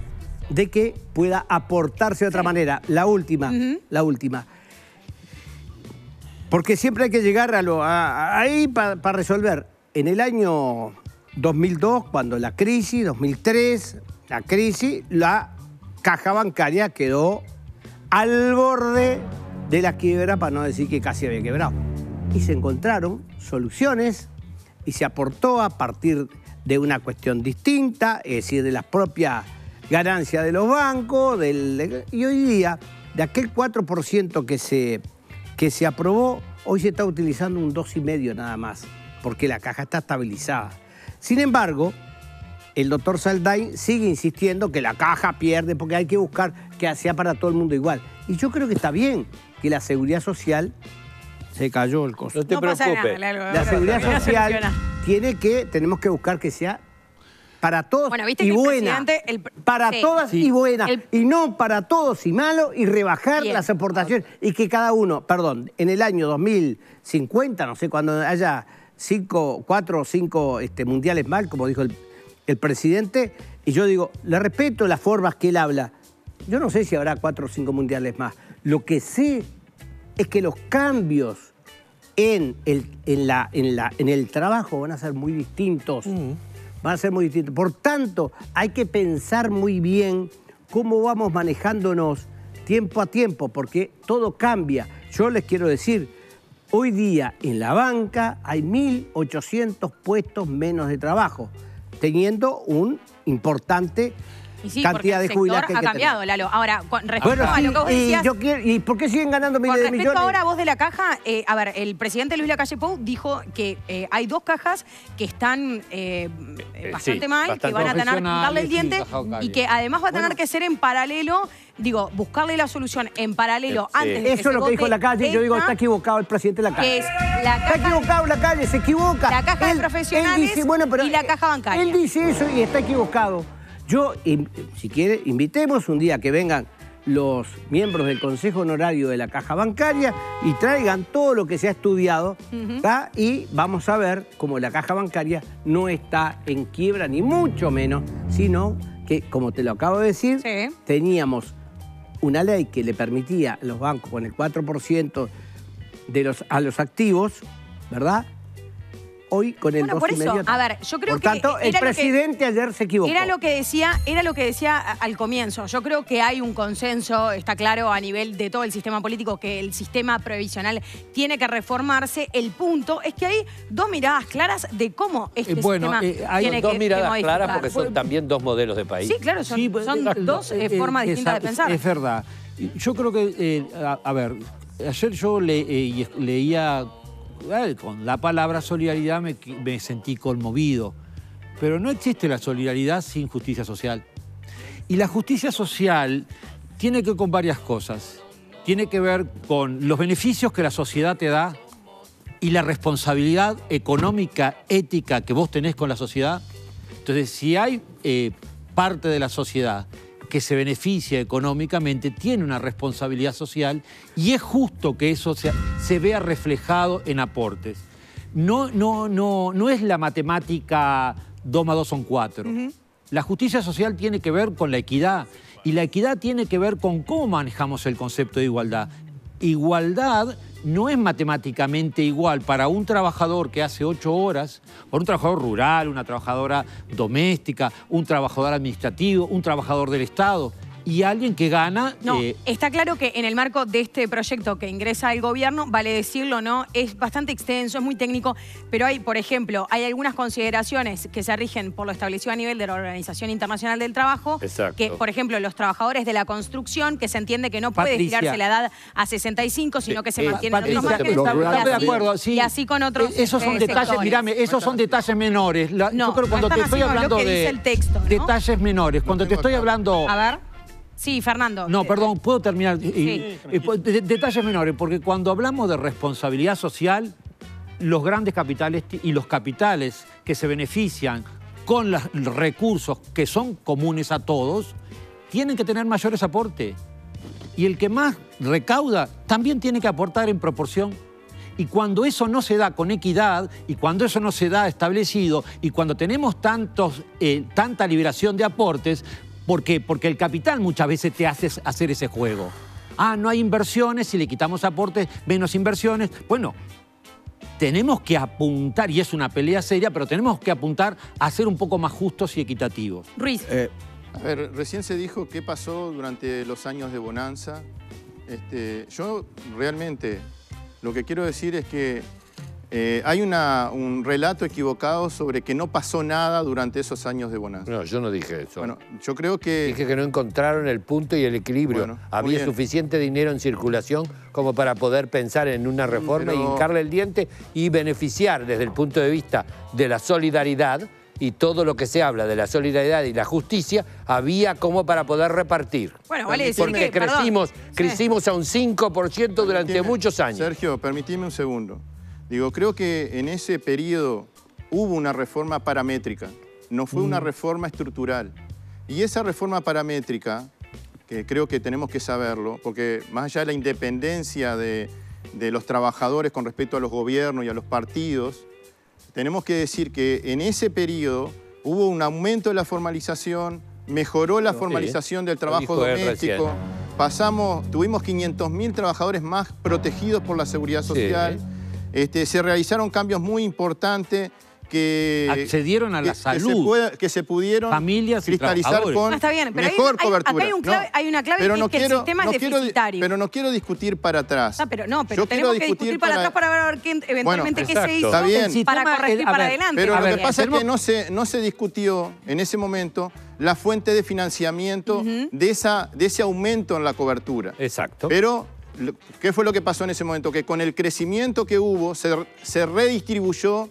de que pueda aportarse de otra manera. La última, la última. Porque siempre hay que llegar a lo, ahí para resolver. En el año 2002, cuando la crisis, 2003, la crisis, la caja bancaria quedó al borde de la quiebra, para no decir que casi había quebrado. Y se encontraron soluciones y se aportó a partir de una cuestión distinta, es decir, de las propias ganancias de los bancos, del- y hoy día, de aquel 4% que se, que se aprobó, hoy se está utilizando un 2,5% nada más, porque la caja está estabilizada. Sin embargo, el doctor Saldain sigue insistiendo que la caja pierde porque hay que buscar que sea para todo el mundo igual. Y yo creo que está bien que la seguridad social Se cayó el costo. No te no preocupes. nada, La seguridad social tiene que, tenemos que buscar que sea para todos Bueno, viste y que el buena. presidente- el- para sí. todas Sí. y buena. El- Y no para todos y malo y rebajar Bien. las aportaciones. Y que cada uno, perdón, en el año 2050, no sé, cuando haya cinco, cuatro o cinco este, mundiales mal, como dijo el, el presidente, y yo digo, le respeto las formas que él habla. Yo no sé si habrá cuatro o cinco mundiales más. Lo que sé es que los cambios en el, en la, en la, en el trabajo van a ser muy distintos. Van a ser muy distintos. Por tanto, hay que pensar muy bien cómo vamos manejándonos tiempo a tiempo, porque todo cambia. Yo les quiero decir, hoy día en la banca hay 1.800 puestos menos de trabajo, teniendo un importante Y sí, cantidad porque de el jubilados sector que hay ha que cambiado, tener. Lalo. Ahora, con respecto Bueno, a sí, lo que vos y, decías... yo quiero- ¿y por qué siguen ganando miles de respecto millones? ahora a vos de la caja, eh, a ver, el presidente Luis Lacalle Pou dijo que eh, hay dos cajas que están eh, bastante sí, mal, que van a tener que darle el diente caja y que además va a tener que ser en paralelo, digo, buscarle la solución en paralelo Sí. antes de que Eso es lo que dijo la calle. Yo digo, está equivocado el presidente de la calle. es la Está caja equivocado la calle, se equivoca. La caja de profesionales y la caja bancaria. Él dice eso y está equivocado. Yo, si quiere, invitemos un día que vengan los miembros del Consejo Honorario de la Caja Bancaria y traigan todo lo que se ha estudiado y vamos a ver cómo la Caja Bancaria no está en quiebra, ni mucho menos, sino que, como te lo acabo de decir, Sí. teníamos una ley que le permitía a los bancos con el 4% de los, a los activos, ¿verdad? Hoy con el Bueno, por 2,5%. eso, a ver, yo creo Por que tanto, el que- presidente ayer se equivocó. Era lo que decía, era lo que decía al comienzo. Yo creo que hay un consenso, está claro a nivel de todo el sistema político que el sistema previsional tiene que reformarse. El punto es que hay dos miradas claras de cómo este Eh, bueno, sistema eh, hay tiene dos que, miradas claras porque son también dos modelos de país. Sí, claro, son, Sí, pues, son eh, dos eh, eh, formas eh, distintas de pensar. Es verdad. Yo creo que, eh, a, a ver, ayer yo le- eh, leía, eh, con la palabra solidaridad me, me sentí conmovido, pero no existe la solidaridad sin justicia social. Y la justicia social tiene que ver con varias cosas. Tiene que ver con los beneficios que la sociedad te da y la responsabilidad económica, ética que vos tenés con la sociedad. Entonces, si hay eh, parte de la sociedad que se beneficia económicamente, tiene una responsabilidad social y es justo que eso se, se vea reflejado en aportes. No, no, no, no es la matemática 2 más 2 son 4. La justicia social tiene que ver con la equidad y la equidad tiene que ver con cómo manejamos el concepto de igualdad. Igualdad no es matemáticamente igual para un trabajador que hace ocho horas, para un trabajador rural, una trabajadora doméstica, un trabajador administrativo, un trabajador del Estado y alguien que gana... No, eh, está claro que en el marco de este proyecto que ingresa el gobierno, vale decirlo, ¿no? Es bastante extenso, es muy técnico, pero hay, por ejemplo, hay algunas consideraciones que se rigen por lo establecido a nivel de la Organización Internacional del Trabajo, Exacto. que, por ejemplo, los trabajadores de la construcción, que se entiende que no puede Patricia. estirarse la edad a 65, sino que se Eh, mantiene en otros márgenes, Estamos de acuerdo, sí. y así con otros Eh, Esos son eh, detalles, sectores. mirame, esos son detalles menores. La- No, yo creo cuando no te estoy haciendo lo hablando que de dice el texto, ¿no? detalles menores, cuando te estoy hablando... A ver. Sí, Fernando. No, Eh, perdón, puedo terminar. Sí. pues, de- detalles menores, porque cuando hablamos de responsabilidad social, los grandes capitales y los capitales que se benefician con los recursos que son comunes a todos, tienen que tener mayores aportes. Y el que más recauda también tiene que aportar en proporción. Y cuando eso no se da con equidad, y cuando eso no se da establecido, y cuando tenemos tantos, eh, tanta liberación de aportes, ¿por qué? Porque el capital muchas veces te hace hacer ese juego. Ah, no hay inversiones, si le quitamos aportes, menos inversiones. Bueno, tenemos que apuntar, y es una pelea seria, pero tenemos que apuntar a ser un poco más justos y equitativos. Ruiz. Eh, A ver, recién se dijo qué pasó durante los años de bonanza. Este, yo realmente lo que quiero decir es que eh, hay una- un relato equivocado sobre que no pasó nada durante esos años de bonanza. No, yo no dije eso. Bueno, yo creo que... Dije que no encontraron el punto y el equilibrio. Bueno, Había suficiente dinero en circulación como para poder pensar en una reforma y hincarle el diente y beneficiar desde el punto de vista de la solidaridad y todo lo que se habla de la solidaridad y la justicia, había como para poder repartir. Bueno, vale decir Porque que, crecimos, sí. crecimos a un 5% durante Permitime, muchos años. Sergio, permitime un segundo. Digo, creo que en ese periodo hubo una reforma paramétrica, no fue Mm. una reforma estructural. Y esa reforma paramétrica, que creo que tenemos que saberlo, porque más allá de la independencia de, de los trabajadores con respecto a los gobiernos y a los partidos, tenemos que decir que en ese periodo hubo un aumento de la formalización, mejoró la formalización del trabajo doméstico, pasamos, tuvimos 500.000 trabajadores más protegidos por la seguridad social, este, se realizaron cambios muy importantes que... Accedieron a la que- que se salud. pueda- que se pudieron Familias cristalizar con No, está bien, pero hay- mejor hay- acá cobertura. hay un clave- hay una clave pero que es que el sistema es quiero deficitario. pero no quiero discutir para atrás. Ah, pero no, pero Yo tenemos quiero que discutir para, atrás para ver qué- eventualmente qué exacto. se hizo Está bien. para corregir para ver, adelante. Pero lo ver, que pasa es que no se, no se discutió en ese momento la fuente de financiamiento de, esa, de ese aumento en la cobertura. Exacto. Pero, ¿qué fue lo que pasó en ese momento? Que con el crecimiento que hubo, se, se redistribuyó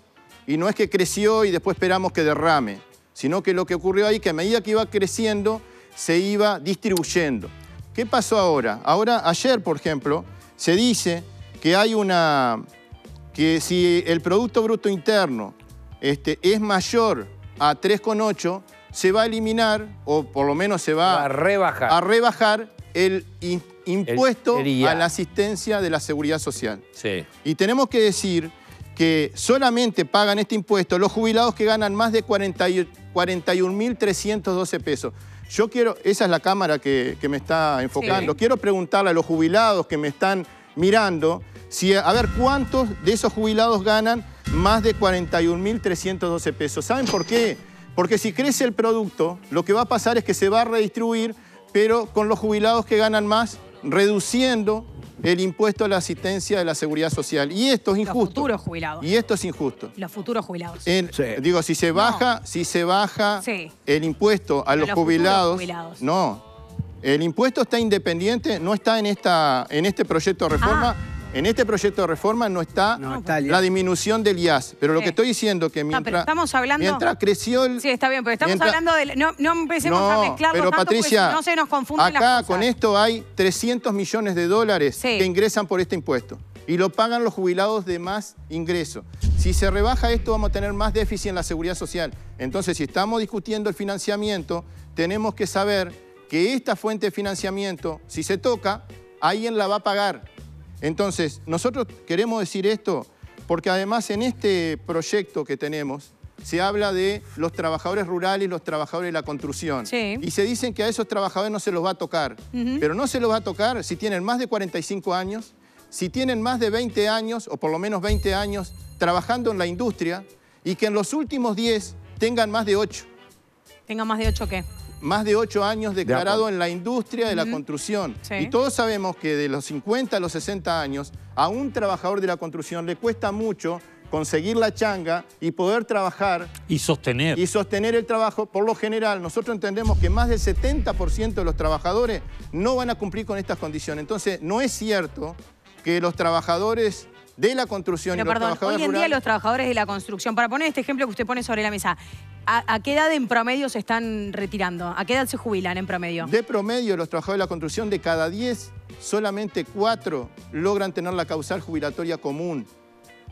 y no es que creció y después esperamos que derrame, sino que lo que ocurrió ahí, que a medida que iba creciendo, se iba distribuyendo. ¿Qué pasó ahora? Ahora, ayer, por ejemplo, se dice que hay una... que si el Producto Bruto Interno este, es mayor a 3,8, se va a eliminar, o por lo menos se va, Va a rebajar. a rebajar el impuesto el a la asistencia de la seguridad social. Sí. Y tenemos que decir que solamente pagan este impuesto los jubilados que ganan más de 40 y- 41.312 pesos. Yo quiero, esa es la cámara que, que me está enfocando, Sí. quiero preguntarle a los jubilados que me están mirando, si, a ver cuántos de esos jubilados ganan más de 41.312 pesos. ¿Saben por qué? Porque si crece el producto, lo que va a pasar es que se va a redistribuir, pero con los jubilados que ganan más, reduciendo el impuesto a la asistencia de la seguridad social. Y esto es Los injusto. futuros jubilados. Y esto es injusto. Los futuros jubilados. En- Sí. Digo, si se baja, si se baja Sí. el impuesto a los, los futuros jubilados, jubilados. no. El impuesto está independiente, no está en, esta, en este proyecto de reforma. En este proyecto de reforma no está, No está el la disminución del IAS. Pero lo Sí. que estoy diciendo que pero mientras, estamos hablando- mientras creció el... Sí, está bien, pero estamos mientras- hablando de... No, no empecemos a no, mezclarlo pero tanto Patricia, no se nos confunden acá las cosas. con esto hay 300 millones de dólares Sí. que ingresan por este impuesto y lo pagan los jubilados de más ingreso. Si se rebaja esto vamos a tener más déficit en la seguridad social. Entonces, si estamos discutiendo el financiamiento, tenemos que saber que esta fuente de financiamiento, si se toca, alguien la va a pagar. Entonces, nosotros queremos decir esto porque además en este proyecto que tenemos se habla de los trabajadores rurales y los trabajadores de la construcción. Sí. Y se dicen que a esos trabajadores no se los va a tocar. Pero no se los va a tocar si tienen más de 45 años, si tienen más de 20 años, o por lo menos 20 años, trabajando en la industria, y que en los últimos 10 tengan más de 8 Tenga más de ocho, ¿qué? Más de ocho años declarado en la industria de la construcción. Sí. Y todos sabemos que de los 50 a los 60 años, a un trabajador de la construcción le cuesta mucho conseguir la changa y poder trabajar Y sostener. y sostener el trabajo. Por lo general, nosotros entendemos que más del 70% de los trabajadores no van a cumplir con estas condiciones. Entonces, no es cierto que los trabajadores de la construcción Pero y los perdón, trabajadores hoy en día los trabajadores de la construcción, para poner este ejemplo que usted pone sobre la mesa, ¿a, a qué edad en promedio se están retirando? ¿A qué edad se jubilan en promedio? De promedio, los trabajadores de la construcción, de cada 10, solamente 4 logran tener la causal jubilatoria común.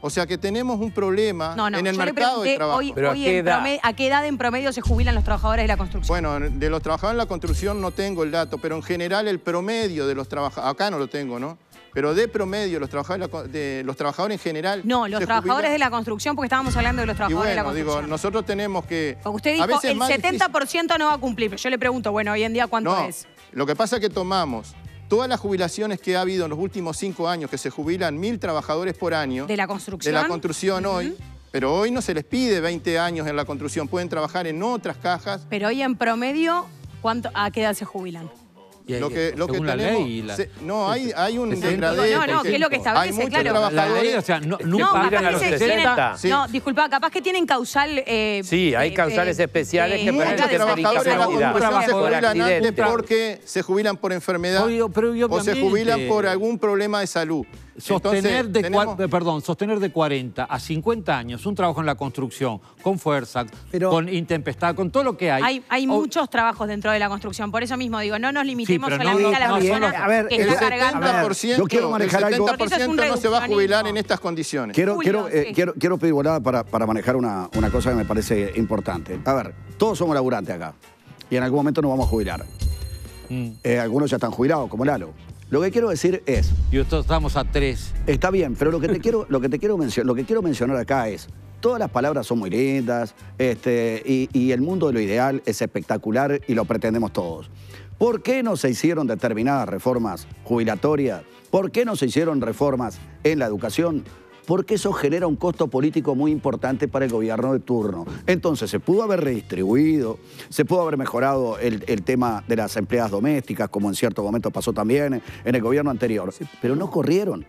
O sea que tenemos un problema no, no, en el mercado de trabajo. hoy, Pero ¿a hoy qué en edad? promedio- ¿a qué edad en promedio se jubilan los trabajadores de la construcción? Bueno, de los trabajadores en la construcción no tengo el dato, pero en general el promedio de los trabajadores, acá no lo tengo, ¿no? Pero de promedio, los trabajadores, de los trabajadores en general. no, los trabajadores de la construcción, porque estábamos hablando de los Y trabajadores de la bueno, digo, construcción. nosotros tenemos que. Porque usted a dijo, veces es el más difícil- 70% no va a cumplir, pero yo le pregunto, bueno, hoy en día, ¿cuánto No, es? lo que pasa es que tomamos todas las jubilaciones que ha habido en los últimos cinco años, que se jubilan mil trabajadores por año. ¿De la construcción? De la construcción hoy. Pero hoy no se les pide 20 años en la construcción, pueden trabajar en otras cajas. Pero hoy en promedio, ¿cuánto, ¿a qué edad se jubilan? Lo que, lo que la tenemos. ley la- se- no, hay, hay un degradé. No, no, ¿qué es lo que establece? Hay Claro. La trabajadores. ley, o sea, no, No, nunca capaz a que los se 60. tienen- Sí. No, disculpa, capaz que tienen causal... eh, Sí, hay eh, causales eh, especiales que eh, permiten ser trabajadores se Por jubilan antes porque se jubilan por enfermedad Obvio, pero o se jubilan por algún problema de salud. Sostener Entonces, de, tenemos- cua- perdón, sostener de 40 a 50 años un trabajo en la construcción, con fuerza, Pero- con intempestad, con todo lo que hay. Hay, hay O- muchos trabajos dentro de la construcción, por eso mismo digo, no nos limitemos no- solamente a la no son persona a ver, que El está cargando. 70%, Yo quiero manejar el algo- 70% Porque eso es un no se va a jubilar en estas condiciones. Quiero, Julio, quiero, eh, sí. quiero, quiero pedir volada para, para manejar una, una cosa que me parece importante. A ver, todos somos laburantes acá y en algún momento nos vamos a jubilar. Mm. Eh, algunos ya están jubilados, como Lalo. Lo que quiero decir es, Y nosotros estamos a tres. Está bien, pero lo que te quiero, lo que te quiero, mencio- lo que quiero mencionar acá es, todas las palabras son muy lindas, este, y, y el mundo de lo ideal es espectacular y lo pretendemos todos. ¿Por qué no se hicieron determinadas reformas jubilatorias? ¿Por qué no se hicieron reformas en la educación? Porque eso genera un costo político muy importante para el gobierno de turno. Entonces, se pudo haber redistribuido, se pudo haber mejorado el, el tema de las empleadas domésticas, como en cierto momento pasó también en el gobierno anterior, pero no corrieron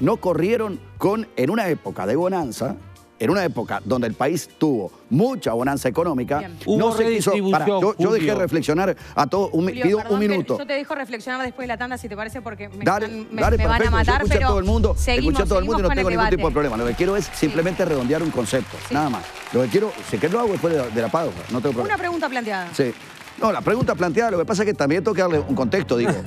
no corrieron con, en una época de bonanza, en una época donde el país tuvo mucha bonanza económica, Bien. no Hubo se quiso. Pará, yo, yo dejé reflexionar a todos, un, Julio, pido perdón un minuto. Yo te dejo reflexionar después de la tanda, si te parece, porque me, Dale, están- me- dale, me van a matar, yo pero a todo el mundo, seguimos, escuché a todo el mundo y no tengo ningún tipo de problema. Lo que quiero es simplemente redondear un concepto, nada más. Lo que quiero, si que lo hago después de, de la pausa, no tengo problema. Una pregunta planteada. Sí. No, la pregunta planteada, lo que pasa es que también tengo que darle un contexto, digo.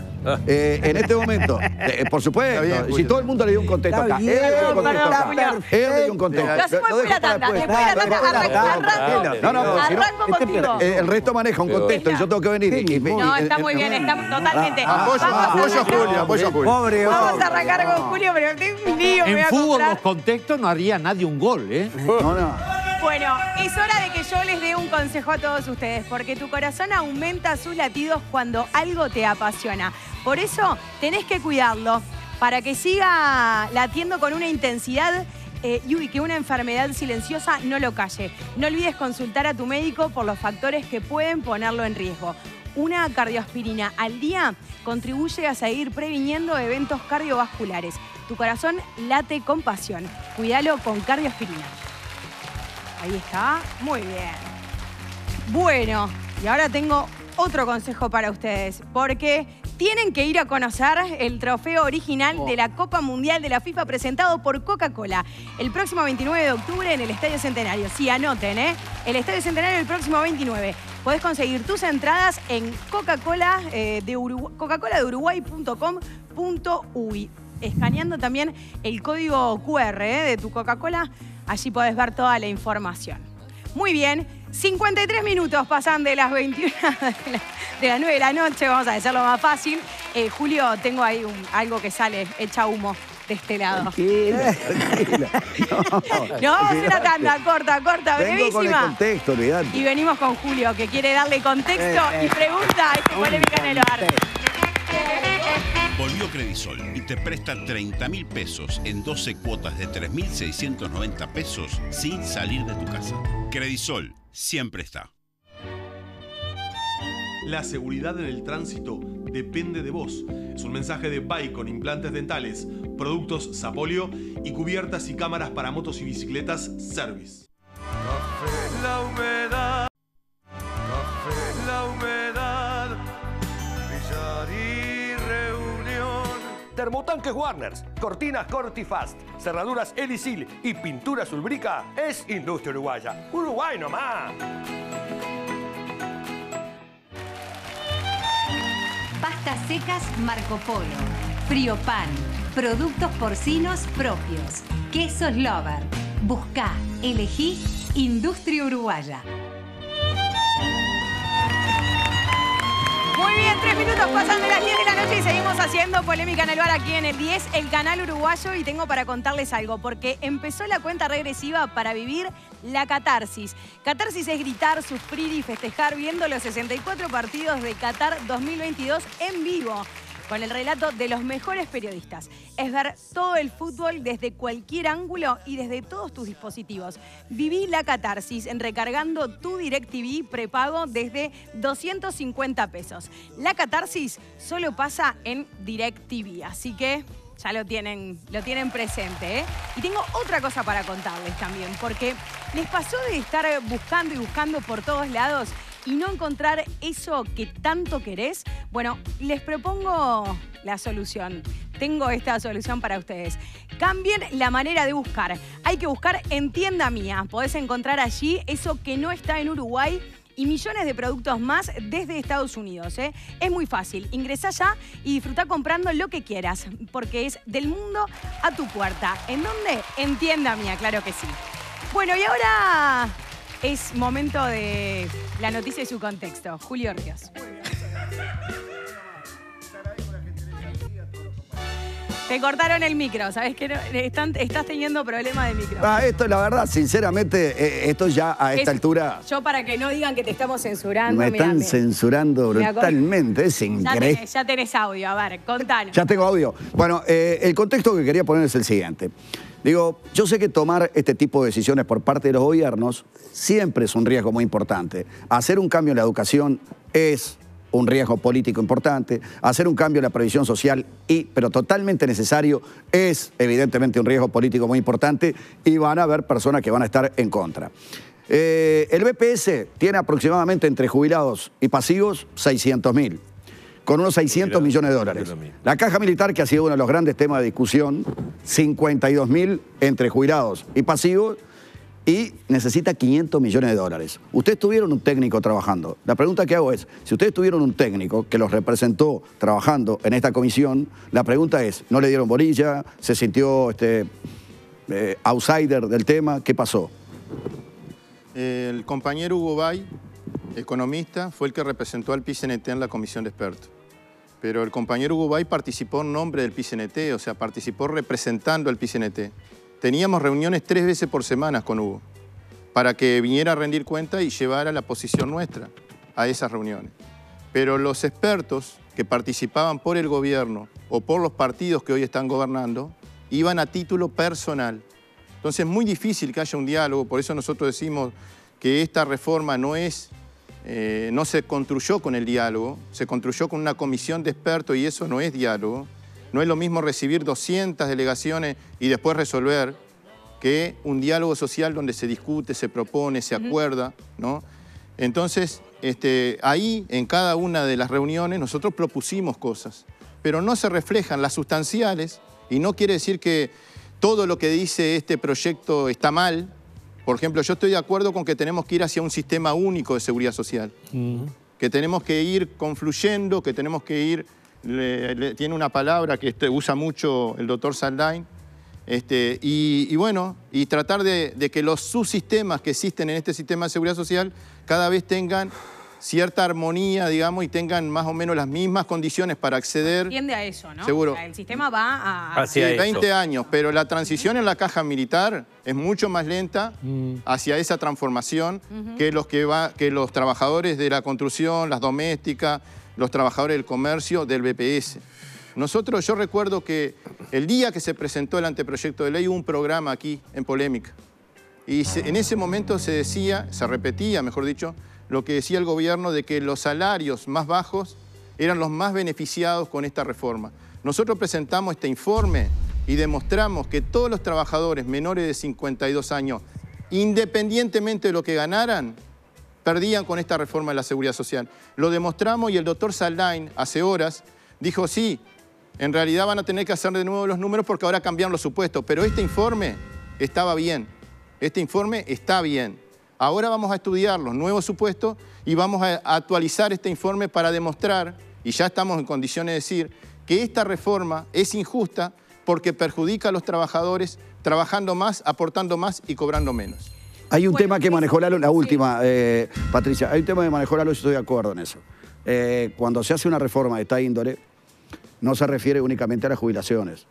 Eh, en este momento, eh, por supuesto, bien, si todo el mundo le dio un contexto acá, él le dio un contexto acá. Él le dio un contexto. Lo hacemos Lo después de la tanda, después. después de la tanda. No, Arranco contigo. eh, el resto maneja un contexto y yo tengo que venir. No, está muy bien, está totalmente. Ah, Apoyo, Vamos a apoyo a arrancar- Julio, apoyo a Julio. Pobre Vamos a arrancar con Julio, pero tengo un lío, En fútbol los contextos no haría nadie un gol, ¿eh? No, no. Bueno, es hora de que yo les dé un consejo a todos ustedes, porque tu corazón aumenta sus latidos cuando algo te apasiona. Por eso tenés que cuidarlo, para que siga latiendo con una intensidad eh, y que una enfermedad silenciosa no lo calle. No olvides consultar a tu médico por los factores que pueden ponerlo en riesgo. Una cardioaspirina al día contribuye a seguir previniendo eventos cardiovasculares. Tu corazón late con pasión. Cuídalo con cardioaspirina. Ahí está. Muy bien. Bueno, y ahora tengo otro consejo para ustedes, porque tienen que ir a conocer el trofeo original de la Copa Mundial de la FIFA presentado por Coca-Cola el próximo 29 de octubre en el Estadio Centenario. Sí, anoten, ¿eh? El Estadio Centenario el próximo 29. Podés conseguir tus entradas en Coca-Cola eh, de Coca-Cola de Uruguay.com.uy. Escaneando también el código QR ¿eh? de tu Coca-Cola, allí podés ver toda la información. Muy bien, 53 minutos pasan de las 21 de, la- de las 9 de la noche, vamos a hacerlo más fácil. Eh, Julio, tengo ahí un- algo que sale, echa humo de este lado. Tranquila, tranquila. No, vamos a hacer una tanda corta, corta, Vengo con el brevísima. contexto, olvidate. Y venimos con Julio, que quiere darle contexto y pregunta a este polémica en el hogar. Volvió Credisol y te presta 30 mil pesos en 12 cuotas de 3.690 pesos sin salir de tu casa. Credisol siempre está. La seguridad en el tránsito depende de vos. Es un mensaje de Bicon Implantes Dentales, Productos Sapolio y cubiertas y cámaras para motos y bicicletas Service. La humedad, Termotanques Warners, cortinas Cortifast, cerraduras Elisil y pinturas Ulbrica es Industria Uruguaya. Uruguay nomás. Pastas secas Marco Polo. Frío pan. Productos porcinos propios. Quesos Lover. Buscá, elegí Industria Uruguaya. Muy bien, tres minutos pasan de las 10 de la noche y seguimos haciendo polémica en el bar aquí en el 10, el canal uruguayo. Y tengo para contarles algo, porque empezó la cuenta regresiva para vivir la catarsis. Catarsis es gritar, sufrir y festejar viendo los 64 partidos de Qatar 2022 en vivo. Con el relato de los mejores periodistas. Es ver todo el fútbol desde cualquier ángulo y desde todos tus dispositivos. Viví la catarsis en recargando tu DirecTV prepago desde 250 pesos. La catarsis solo pasa en DirecTV, así que ya lo tienen, lo tienen presente. ¿eh? Y tengo otra cosa para contarles también, porque les pasó de estar buscando y buscando por todos lados y no encontrar eso que tanto querés. Bueno, les propongo la solución. tengo esta solución para ustedes. Cambien la manera de buscar. Hay que buscar en tienda mía. Podés encontrar allí eso que no está en Uruguay y millones de productos más desde Estados Unidos. ¿eh? Es muy fácil. Ingresá ya y disfruta comprando lo que quieras, porque es del mundo a tu puerta. ¿En dónde? En tienda mía, claro que sí. Bueno, y ahora es momento de la noticia y su contexto. Julio Ríos. Te cortaron el micro, ¿sabes que estás teniendo problemas de micro. Ah, esto, la verdad, sinceramente, eh, esto ya a esta Es- altura Yo para que no digan que te estamos censurando. me están censurando brutalmente. Es Ya increíble. tenés, ya tenés audio, a ver, contanos. Ya tengo audio. Bueno, eh, el contexto que quería poner es el siguiente. Digo, yo sé que tomar este tipo de decisiones por parte de los gobiernos siempre es un riesgo muy importante. Hacer un cambio en la educación es un riesgo político importante. Hacer un cambio en la previsión social, y, pero totalmente necesario, es evidentemente un riesgo político muy importante y van a haber personas que van a estar en contra. Eh, el BPS tiene aproximadamente entre jubilados y pasivos 600 mil con unos 600 millones de dólares. La caja militar, que ha sido uno de los grandes temas de discusión, 52 mil entre jubilados y pasivos, y necesita 500 millones de dólares. Ustedes tuvieron un técnico trabajando. La pregunta que hago es, si ustedes tuvieron un técnico que los representó trabajando en esta comisión, la pregunta es, ¿no le dieron bolilla? ¿Se sintió este, eh, outsider del tema? ¿Qué pasó? El compañero Hugo Bay, economista, fue el que representó al PCNT en la comisión de expertos. Pero el compañero Hugo Bay participó en nombre del PCNT, o sea, participó representando al PCNT. Teníamos reuniones tres veces por semana con Hugo, para que viniera a rendir cuenta y llevara la posición nuestra a esas reuniones. Pero los expertos que participaban por el gobierno o por los partidos que hoy están gobernando, iban a título personal. Entonces es muy difícil que haya un diálogo, por eso nosotros decimos que esta reforma no es, eh, no se construyó con el diálogo, se construyó con una comisión de expertos y eso no es diálogo. No es lo mismo recibir 200 delegaciones y después resolver que un diálogo social donde se discute, se propone, se acuerda, ¿no? Entonces, este, ahí, en cada una de las reuniones, nosotros propusimos cosas, pero no se reflejan las sustanciales y no quiere decir que todo lo que dice este proyecto está mal. Por ejemplo, yo estoy de acuerdo con que tenemos que ir hacia un sistema único de seguridad social, que tenemos que ir confluyendo, que tenemos que ir, le- le- tiene una palabra que este, usa mucho el doctor Saldain, este, y, y bueno, y tratar de, de que los subsistemas que existen en este sistema de seguridad social cada vez tengan cierta armonía, digamos, y tengan más o menos las mismas condiciones para acceder. Tiende a eso, ¿no? Seguro. O sea, el sistema va a... Sí, 20 años, pero la transición en la caja militar es mucho más lenta hacia esa transformación que los que va, que los trabajadores de la construcción, las domésticas, los trabajadores del comercio, del BPS. Nosotros, yo recuerdo que el día que se presentó el anteproyecto de ley hubo un programa aquí en polémica. Y se- en ese momento se decía, se repetía, mejor dicho, lo que decía el gobierno de que los salarios más bajos eran los más beneficiados con esta reforma. Nosotros presentamos este informe y demostramos que todos los trabajadores menores de 52 años, independientemente de lo que ganaran, perdían con esta reforma de la seguridad social. Lo demostramos y el doctor Saldain hace horas dijo, sí, en realidad van a tener que hacer de nuevo los números porque ahora cambiaron los supuestos, pero este informe estaba bien, este informe está bien. Ahora vamos a estudiar los nuevos supuestos y vamos a actualizar este informe para demostrar, y ya estamos en condiciones de decir, que esta reforma es injusta porque perjudica a los trabajadores trabajando más, aportando más y cobrando menos. Hay un tema que manejó Lalo, la última, eh, Patricia, hay un tema que manejó Lalo y estoy de acuerdo en eso. Eh, cuando se hace una reforma de esta índole, no se refiere únicamente a las jubilaciones.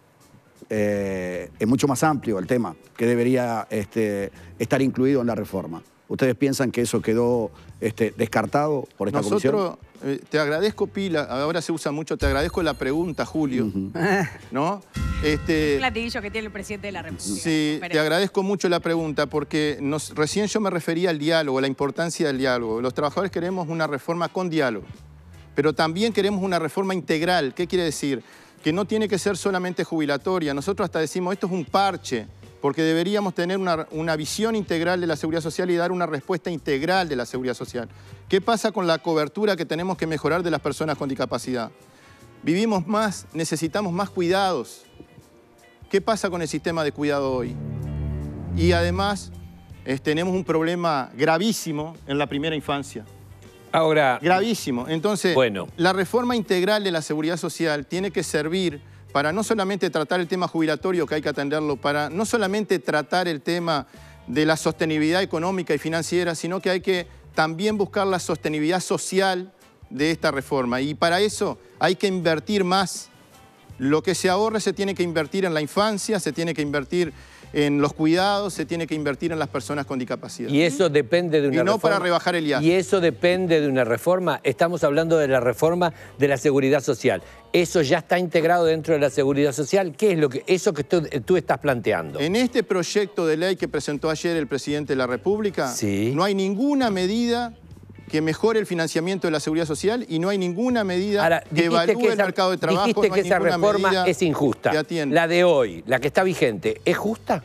Eh, es mucho más amplio el tema que debería este, estar incluido en la reforma. ¿Ustedes piensan que eso quedó este, descartado por esta Nosotros, comisión? eh, te agradezco, Pila, ahora se usa mucho, te agradezco la pregunta, Julio, ¿no? Este, Un latiguillo que tiene el presidente de la República. Sí, te agradezco mucho la pregunta porque nos- recién yo me refería al diálogo, la importancia del diálogo. Los trabajadores queremos una reforma con diálogo, pero también queremos una reforma integral. ¿Qué quiere decir? Que no tiene que ser solamente jubilatoria. Nosotros hasta decimos, esto es un parche, porque deberíamos tener una, una visión integral de la seguridad social y dar una respuesta integral de la seguridad social. ¿Qué pasa con la cobertura que tenemos que mejorar de las personas con discapacidad? vivimos más, necesitamos más cuidados. ¿Qué pasa con el sistema de cuidado hoy? Y además eh, tenemos un problema gravísimo en la primera infancia. Ahora, Gravísimo. Entonces, Bueno. la reforma integral de la seguridad social tiene que servir para no solamente tratar el tema jubilatorio, que hay que atenderlo, para no solamente tratar el tema de la sostenibilidad económica y financiera, sino que hay que también buscar la sostenibilidad social de esta reforma. Y para eso hay que invertir más. Lo que se ahorre se tiene que invertir en la infancia, se tiene que invertir en los cuidados, se tiene que invertir en las personas con discapacidad. y eso depende de una Y no reforma. para rebajar el IAS. Y eso depende de una reforma. Estamos hablando de la reforma de la seguridad social. Eso ya está integrado dentro de la seguridad social. ¿Qué es lo que eso que tú, tú estás planteando? En este proyecto de ley que presentó ayer el presidente de la República, no hay ninguna medida que mejore el financiamiento de la seguridad social y no hay ninguna medida Ahora, que evalúe que el mercado de trabajo. Dijiste no que esa reforma es injusta. La de hoy, la que está vigente, ¿es justa?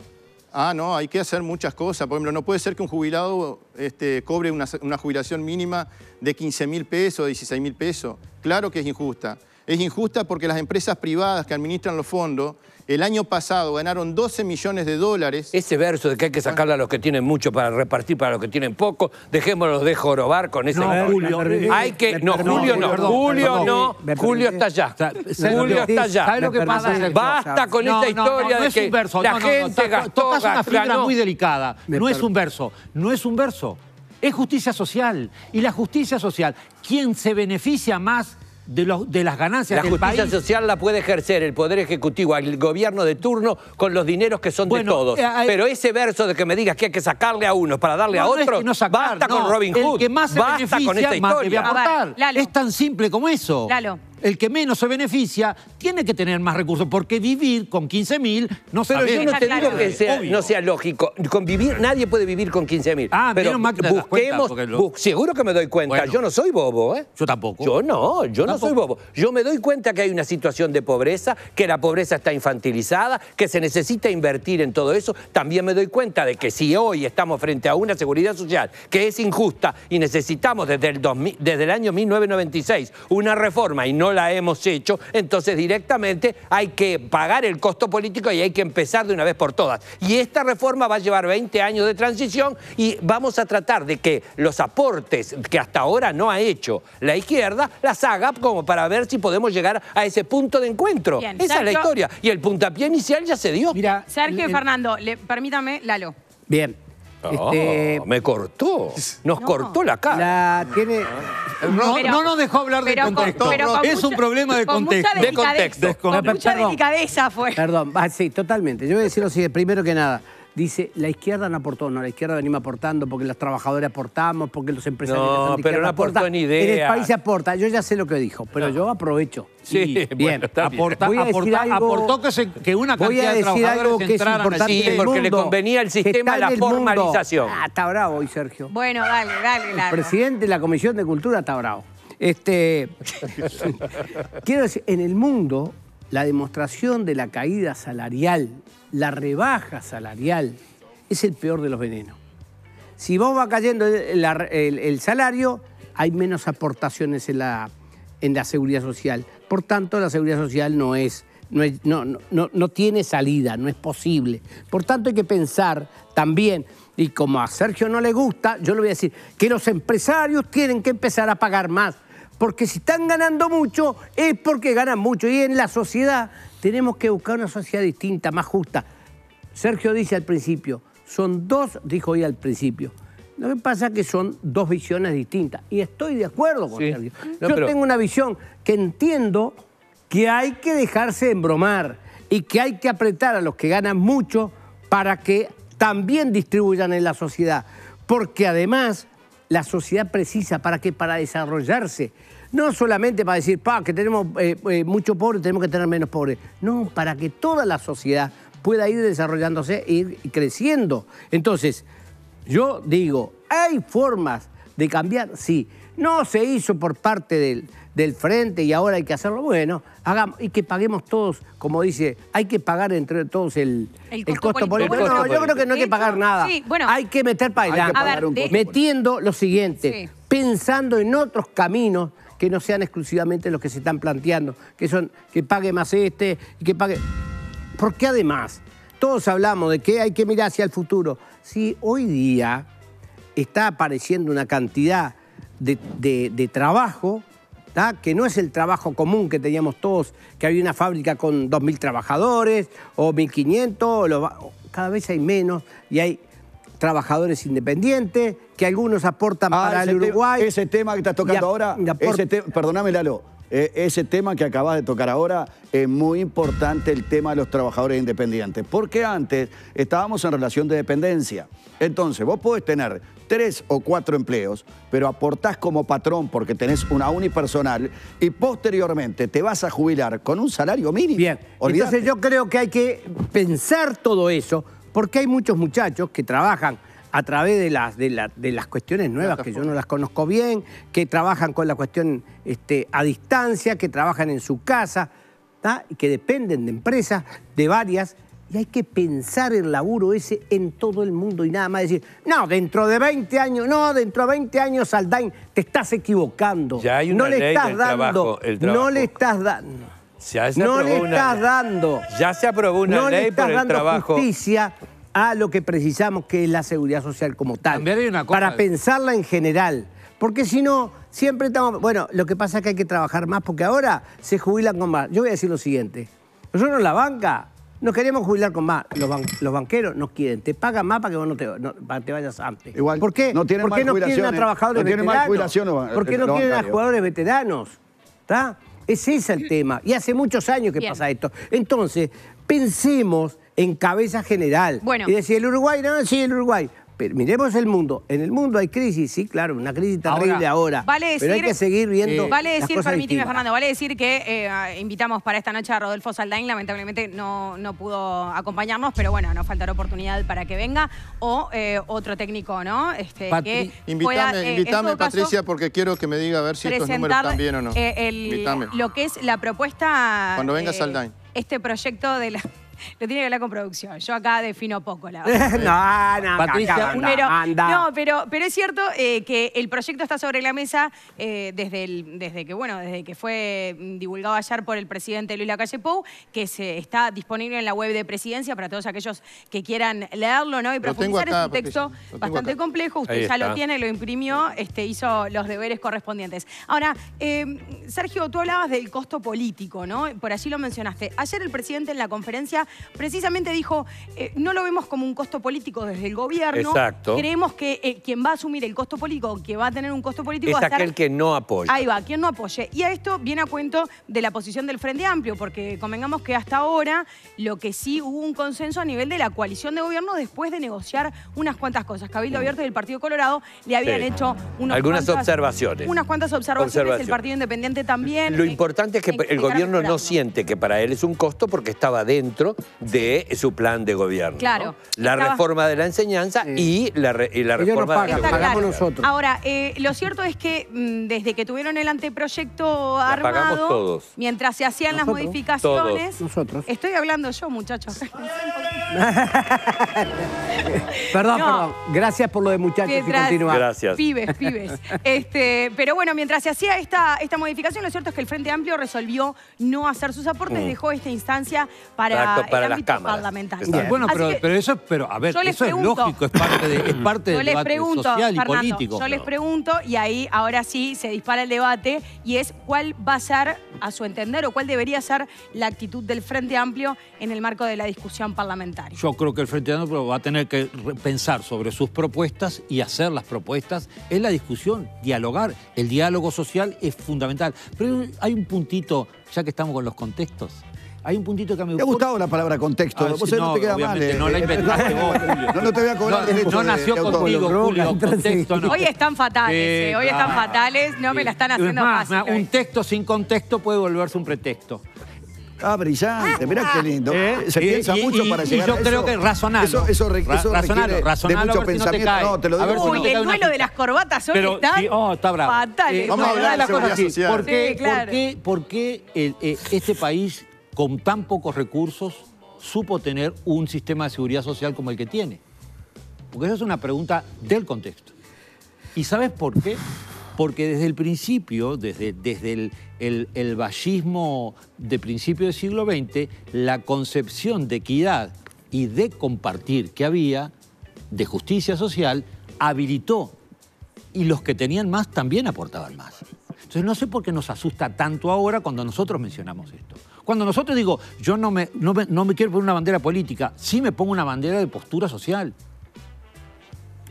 Ah, no, hay que hacer muchas cosas. Por ejemplo, no puede ser que un jubilado este, cobre una, una jubilación mínima de 15 mil pesos, 16 mil pesos. Claro que es injusta. Es injusta porque las empresas privadas que administran los fondos el año pasado ganaron 12 millones de dólares. Ese verso de que hay que sacarle a los que tienen mucho para repartir para los que tienen poco, dejémoslos de jorobar con ese No, verso. Julio, eh, Hay que, no, perdón, Julio no, perdón, Julio perdón. no, Me Julio está allá. ¿sabes lo Julio está allá. ¿sabes lo que pasa? Basta con No, esta no, no, historia no de es que un verso, la no, no, no, gente gastó, Tocas una fibra ganó. muy delicada. No es un verso, no es un verso. Es justicia social. Y la justicia social, ¿quién se beneficia más de, los, de las ganancias La del justicia social la puede ejercer el Poder Ejecutivo, el gobierno de turno, con los dineros que son Bueno, de todos. eh, eh, Pero ese verso de que me digas que hay que sacarle a uno para darle No, a no es otro, que no sacar, basta no. con Robin Hood. El que más se basta beneficia, con esta más debe aportar. Ver. Es tan simple como eso. Lalo. El que menos se beneficia tiene que tener más recursos, porque vivir con 15 mil no Pero sabe- yo no te digo que sea- no sea lógico. Con vivir, nadie puede vivir con 15 mil. Ah, pero menos que cuenta, busquemos, porque lo- bu- seguro que me doy cuenta. Bueno. Yo no soy bobo, ¿eh? Yo tampoco. Yo no, yo no soy bobo. Yo me doy cuenta que hay una situación de pobreza, que la pobreza está infantilizada, que se necesita invertir en todo eso. También me doy cuenta de que si hoy estamos frente a una seguridad social que es injusta y necesitamos desde el, 2000 desde el año 1996 una reforma y no la hemos hecho, entonces directamente hay que pagar el costo político y hay que empezar de una vez por todas. Y esta reforma va a llevar 20 años de transición y vamos a tratar de que los aportes que hasta ahora no ha hecho la izquierda las haga como para ver si podemos llegar a ese punto de encuentro. Bien, Esa es la historia. Y el puntapié inicial ya se dio. Mira, Sergio y Fernando, le- permítame, Lalo. Bien. Oh, Este, me cortó. Nos cortó la cara. la tiene. No, Pero- no nos dejó hablar de contexto. con es mucha- un problema de con mucha contexto. delicadeza, De Con mucha delicadeza fue. Perdón, ah, sí, totalmente. Yo voy a decir lo siguiente, primero que nada. Dice, la izquierda no aportó, no, la izquierda venimos aportando porque los trabajadores aportamos, porque los empresarios No, son de pero no aportó aportan. ni En el país se aporta, yo ya sé lo que dijo, pero yo aprovecho. Sí, bien. bueno, está bien. Aporta- Voy a decir aporta- algo- aportó que, se- que una Voy a cantidad de decir trabajadores algo que es entraran al importante del porque le convenía el que sistema la el formalización. Ah, está bravo hoy, Sergio. Bueno, dale, dale, El Lalo. presidente de la Comisión de Cultura está bravo. Este, quiero decir, en el mundo, la demostración de la caída salarial, la rebaja salarial, es el peor de los venenos. Si vos va cayendo el, la- el- el salario, hay menos aportaciones en la, en la seguridad social. Por tanto, la seguridad social no, es- no, no- no- no tiene salida, no es posible. Por tanto, hay que pensar también, y como a Sergio no le gusta, yo le voy a decir, que los empresarios tienen que empezar a pagar más. Porque si están ganando mucho, es porque ganan mucho. Y en la sociedad tenemos que buscar una sociedad distinta, más justa. Sergio dice al principio, son dos, dijo hoy al principio. Lo que pasa es que son dos visiones distintas. Y estoy de acuerdo con Sí. Sergio. No, Yo pero- tengo una visión que entiendo que hay que dejarse embromar y que hay que apretar a los que ganan mucho para que también distribuyan en la sociedad. Porque además la sociedad precisa para que para desarrollarse, no solamente para decir, pa, que tenemos eh, eh, mucho pobre, tenemos que tener menos pobres. No, para que toda la sociedad pueda ir desarrollándose e ir creciendo. Entonces, yo digo, ¿hay formas de cambiar? Sí. No se hizo por parte del, del frente y ahora hay que hacerlo. Bueno, hagamos y que paguemos todos, como dice, hay que pagar entre todos el, El el costo político. político. El No, yo creo que no hay que pagar nada. sí, bueno. hay que meter para adelante. Metiendo lo siguiente, Sí. pensando en otros caminos que no sean exclusivamente los que se están planteando, que son que pague más este y que pague. Porque además, todos hablamos de que hay que mirar hacia el futuro. Si hoy día está apareciendo una cantidad de, de- de trabajo, que no es el trabajo común que teníamos todos, que había una fábrica con 2.000 trabajadores o 1.500, o lo va- cada vez hay menos y hay trabajadores independientes, que algunos aportan Ah, para el te- Uruguay. ese tema que estás tocando ahora, ese te- perdóname Lalo, eh, ese tema que acabas de tocar ahora es muy importante el tema de los trabajadores independientes, porque antes estábamos en relación de dependencia. Entonces, vos podés tener tres o cuatro empleos, pero aportás como patrón porque tenés una unipersonal y posteriormente te vas a jubilar con un salario mínimo. Bien, entonces yo creo que hay que pensar todo eso, porque hay muchos muchachos que trabajan a través de las, de la- de las cuestiones nuevas, que yo no las conozco bien, que trabajan con la cuestión este, a distancia, que trabajan en su casa, ¿tá? y que dependen de empresas, de varias, y hay que pensar el laburo ese en todo el mundo y nada más decir, no, dentro de 20 años, no, dentro de 20 años, Aldain, te estás equivocando. Ya hay no una le ley estás del dando, trabajo, el no trabajo. le estás dando. Ya se No aprobó le una- estás dando. Ya se aprobó una no le ley estás por el dando trabajo. justicia a lo que precisamos que es la seguridad social como tal. También hay una cosa- Para pensarla en general. Porque si no, siempre estamos. Bueno, lo que pasa es que hay que trabajar más porque ahora se jubilan con más. Yo voy a decir lo siguiente. Nosotros en la banca nos queremos jubilar con más. Los, ban- los banqueros no quieren. Te pagan más para que vos no te, no- para que te vayas antes. Igual, ¿Por qué? no tienen ¿Por qué más no quieren a trabajadores no tienen más veteranos? ban- ¿Por qué no quieren a jugadores veteranos? ¿Está? Ese es el tema. Y hace muchos años que Bien. pasa esto. Entonces, pensemos en cabeza general. Bueno. Y decir, el Uruguay, no, sí, el Uruguay. Pero miremos el mundo. En el mundo hay crisis, sí, claro, una crisis terrible ahora. Vale decir, pero hay que seguir viendo. eh, vale las decir, cosas permíteme, distintas. Fernando, vale decir que eh, invitamos para esta noche a Rodolfo Saldain, lamentablemente no, no pudo acompañarnos, pero bueno, nos faltará oportunidad para que venga, o eh, otro técnico, ¿no? Este, Patri- que Invítame, pueda, eh, caso, Patricia, porque quiero que me diga a ver si estos números están bien o no. eh, el- Invítame. lo que es la propuesta. Cuando venga eh, Saldain. Este proyecto de la. Lo tiene que hablar con producción. Yo acá defino poco, la verdad. no, no, Patricia, acá, anda, Pero- anda. No, pero, pero es cierto eh, que el proyecto está sobre la mesa eh, desde, el- desde que bueno, desde que fue divulgado ayer por el presidente Luis Lacalle Pou, que se está disponible en la web de presidencia para todos aquellos que quieran leerlo, ¿no? Y profundizar. acá, es un texto Patricia, bastante acá. complejo. Usted Ahí ya lo tiene, lo imprimió, este, hizo los deberes correspondientes. Ahora, eh, Sergio, tú hablabas del costo político, ¿no? Por allí lo mencionaste. Ayer el presidente en la conferencia precisamente dijo, eh, no lo vemos como un costo político desde el gobierno. Exacto. Creemos que eh, quien va a asumir el costo político, que va a tener un costo político, Es va a aquel que no apoya. Ahí va, quien no apoye. Y a esto viene a cuento de la posición del Frente Amplio, porque convengamos que hasta ahora lo que sí hubo un consenso a nivel de la coalición de gobierno después de negociar unas cuantas cosas. Cabildo Abierto y el Partido Colorado le habían Sí. hecho unas Algunas cuantas- observaciones. Unas cuantas observaciones, el Observaciones. Partido Independiente también. Lo importante es que el gobierno no siente que para él es un costo porque estaba dentro de su plan de gobierno. Claro. ¿no? La Estaba- reforma de la enseñanza y la, re- y la Ellos no reforma de la pagamos claro. nosotros. Ahora, eh, lo cierto es que mm, desde que tuvieron el anteproyecto La pagamos armado, todos. mientras se hacían las modificaciones, Todos. Nosotros. estoy hablando yo, muchachos. Perdón, No. perdón. Gracias por lo de muchachos y continuar. Gracias. Pibes, pibes. Este, pero bueno, mientras se hacía esta, esta modificación, lo cierto es que el Frente Amplio resolvió no hacer sus aportes, dejó esta instancia para, para las cámaras. Bueno, pero, que pero eso, pero a ver, yo les eso es pregunto- lógico, es parte, de- es parte yo del les debate pregunto, social y Fernando, político. yo les pregunto, y ahí ahora sí se dispara el debate, y es cuál va a ser, a su entender, o cuál debería ser la actitud del Frente Amplio en el marco de la discusión parlamentaria. Yo creo que el Frente Amplio va a tener que pensar sobre sus propuestas y hacer las propuestas en la discusión, dialogar. El diálogo social es fundamental. Pero hay un puntito, ya que estamos con los contextos, hay un puntito que me ¿Te ha gustado la palabra contexto? Ah, Vos sí, no, no, te queda mal. eh. no la inventaste vos, Julio. No, no te voy a cobrar No, no de- nació de autor. contigo, Julio, contexto no. Hoy están fatales, eh, hoy están fatales, no me la están Es haciendo más, fácil. Un texto sin contexto puede volverse un pretexto. Ah, brillante, mirá qué lindo. ¿Eh? Se Y- piensa y- mucho y- para y llegar yo a creo eso. que razonalo. Eso, eso, re- eso razonalo, requiere razonalo, de mucho si no te pensamiento. No, te lo A digo no Uy, cae el una duelo fi- de las corbatas hoy Pero, están sí, oh, está bravo. fatales. Vamos a no, hablar de la cosa así. ¿Por qué, Sí, claro. por qué- por qué el- eh, este país, con tan pocos recursos, supo tener un sistema de seguridad social como el que tiene? Porque esa es una pregunta del contexto. ¿Y sabes por qué? porque desde el principio, desde, desde el, el, el vallismo de principio del siglo XX, la concepción de equidad y de compartir que había, de justicia social, habilitó y los que tenían más también aportaban más. Entonces no sé por qué nos asusta tanto ahora cuando nosotros mencionamos esto. Cuando nosotros digo, yo no me, no me, no me quiero poner una bandera política, sí me pongo una bandera de postura social.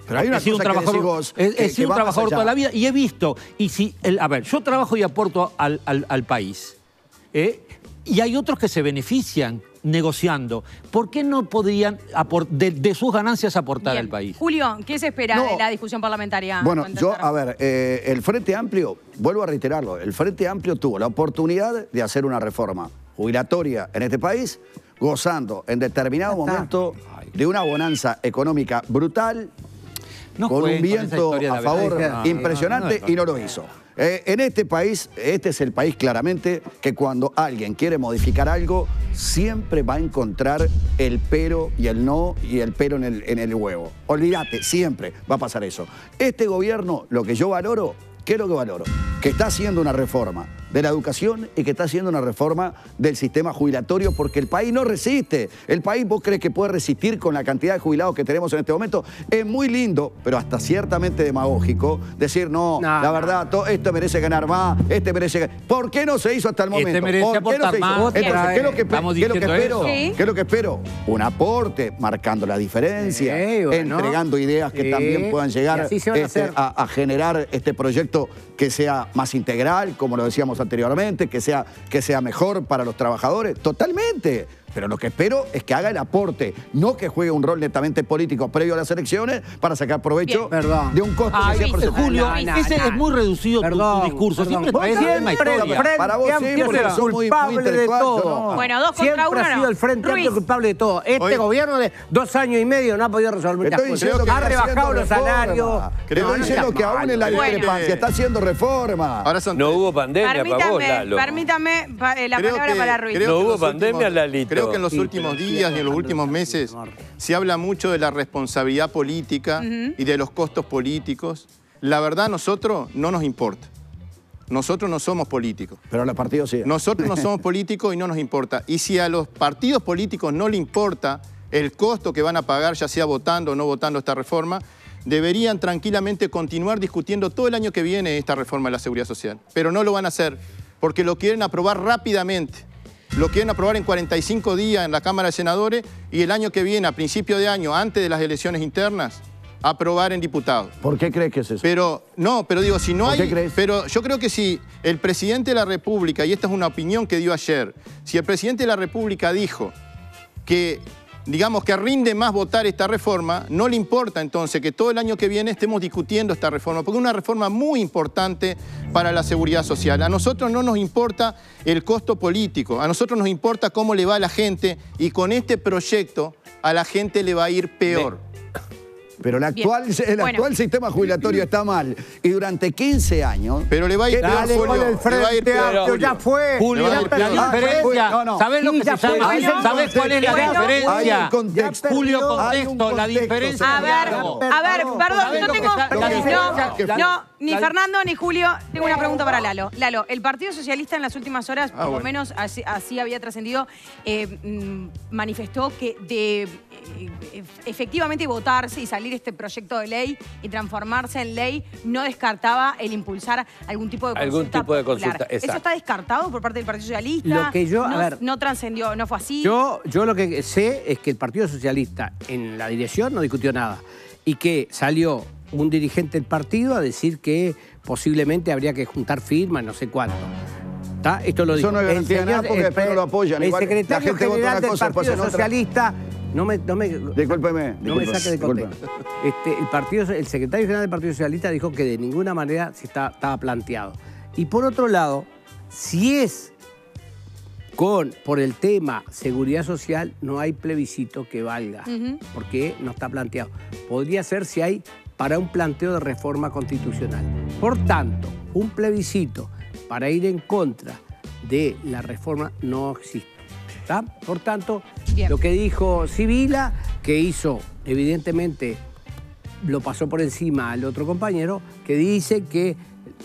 Pero hay una he sido un cosa que trabajador, vos, he- he que- que sido un trabajador toda la vida y he visto, y si, el- a ver, yo trabajo y aporto al, al- al país, ¿eh? y hay otros que se benefician negociando. ¿Por qué no podrían de, de sus ganancias aportar Bien. al país? Julio, ¿qué se espera No. de la discusión parlamentaria? Bueno, yo, a ver, eh, el Frente Amplio, vuelvo a reiterarlo, el Frente Amplio tuvo la oportunidad de hacer una reforma jubilatoria en este país, gozando en determinado momento de una bonanza económica brutal, No con un con viento historia a favor verdad. No, impresionante no, no, y no lo hizo. Eh, en este país, este es el país claramente que cuando alguien quiere modificar algo, siempre va a encontrar el pero y el no y el pero en el, en el huevo. Olvídate, siempre va a pasar eso. Este gobierno, lo que yo valoro, ¿qué es lo que valoro? Que está haciendo una reforma de la educación y que está haciendo una reforma del sistema jubilatorio porque el país no resiste. El país, ¿vos crees que puede resistir con la cantidad de jubilados que tenemos en este momento? Es muy lindo, pero hasta ciertamente demagógico, decir, no, No, la verdad, to- esto merece ganar más, este merece ganar. ¿Por qué no se hizo hasta el Este momento? merece ¿Por qué no se hizo? más. Entonces, ¿qué es lo que, qué es lo que espero? Sí. ¿Qué es lo que espero? Un aporte, marcando la diferencia, Sí, bueno. entregando ideas que Sí. también puedan llegar a este, a, a generar este proyecto que sea más integral, como lo decíamos anteriormente, que sea, que sea mejor para los trabajadores. Totalmente. Pero lo que espero es que haga el aporte, no que juegue un rol netamente político previo a las elecciones para sacar provecho Bien. Perdón. de un costo Ay, que sea Julio. No, no, ese no. es muy reducido tu- tu, Perdón, discurso. perdón. Siempre Vos traes siempre. Frente Para vos es sos muy- muy culpable de todo. no. Bueno, dos contra Siempre uno, ha sido no. el Frente Amplio culpable de todo. Este Hoy- gobierno de dos años y medio no ha podido resolver muchas cosas. Ha rebajado los salarios. Te No, estoy no diciendo que aún en la discrepancia está haciendo reforma. Ahora son No hubo pandemia para vos, Permítame, Lalo. permítame eh, la palabra para Ruiz. No hubo pandemia, Lalito. Creo que en los Sí, últimos días y en los últimos meses se habla mucho de la responsabilidad política y de los costos políticos. La verdad, a nosotros no nos importa. Nosotros no somos políticos. Pero a los partidos sí. Nosotros no somos políticos y no nos importa. Y si a los partidos políticos no le importa el costo que van a pagar, ya sea votando o no votando esta reforma, deberían tranquilamente continuar discutiendo todo el año que viene esta reforma de la seguridad social. Pero no lo van a hacer porque lo quieren aprobar rápidamente. Lo quieren aprobar en 45 días en la Cámara de Senadores y el año que viene, a principio de año, antes de las elecciones internas, aprobar en diputados. ¿Por qué crees que es eso? Pero, no, pero digo, si no ¿Por hay. qué crees? Pero yo creo que si el presidente de la República, y esta es una opinión que dio ayer, si el presidente de la República dijo que, digamos, que rinde más votar esta reforma, no le importa entonces que todo el año que viene estemos discutiendo esta reforma, porque es una reforma muy importante para la seguridad social. A nosotros no nos importa el costo político, a nosotros nos importa cómo le va a la gente, y con este proyecto a la gente le va a ir peor. Pero el actual, el Bueno. actual sistema jubilatorio está mal. Y durante 15 años. Pero le va a ir ¿Qué- peor, Dale Julio, con el le va a ir peor, Amplio, ya Julio. fue. Julio, Ya la. Ah, diferencia, no, no. ¿sabés lo que se llama? fue. Bueno. ¿Sabés cuál es la Bueno. diferencia? Hay un contexto. Julio, contexto, la diferencia. A ver, a ver, perdón, ¿Sabés yo lo que tengo. No, no, ni Fernando ni Julio. Tengo una pregunta para Lalo. Lalo, el Partido Socialista en las últimas horas, por lo bueno. menos así, así había trascendido, eh, mm, manifestó que de eh, efectivamente votarse y salir este proyecto de ley y transformarse en ley no descartaba el impulsar algún tipo de consulta. Algún tipo de popular. consulta, ¿Eso está descartado por parte del Partido Socialista? Lo que yo- a no, ver. no trascendió, no fue así. Yo, yo lo que sé es que el Partido Socialista en la dirección no discutió nada y que salió un dirigente del partido a decir que posiblemente habría que juntar firmas, no sé cuánto. ¿Está? Esto lo Eso dijo. no es garantía nada porque el- después no lo apoyan. El Igual la secretario gente general del cosa, Partido otra. No me, no me, Discúlpeme. no me saque de contexto. Este, el, partido, el secretario general del Partido Socialista dijo que de ninguna manera se está- estaba planteado. Y por otro lado, si es con, por el tema seguridad social, no hay plebiscito que valga, porque no está planteado. Podría ser si hay para un planteo de reforma constitucional. Por tanto, un plebiscito para ir en contra de la reforma no existe. ¿Está? Por tanto, Bien. lo que dijo Sibila, que hizo, evidentemente, lo pasó por encima al otro compañero, que dice que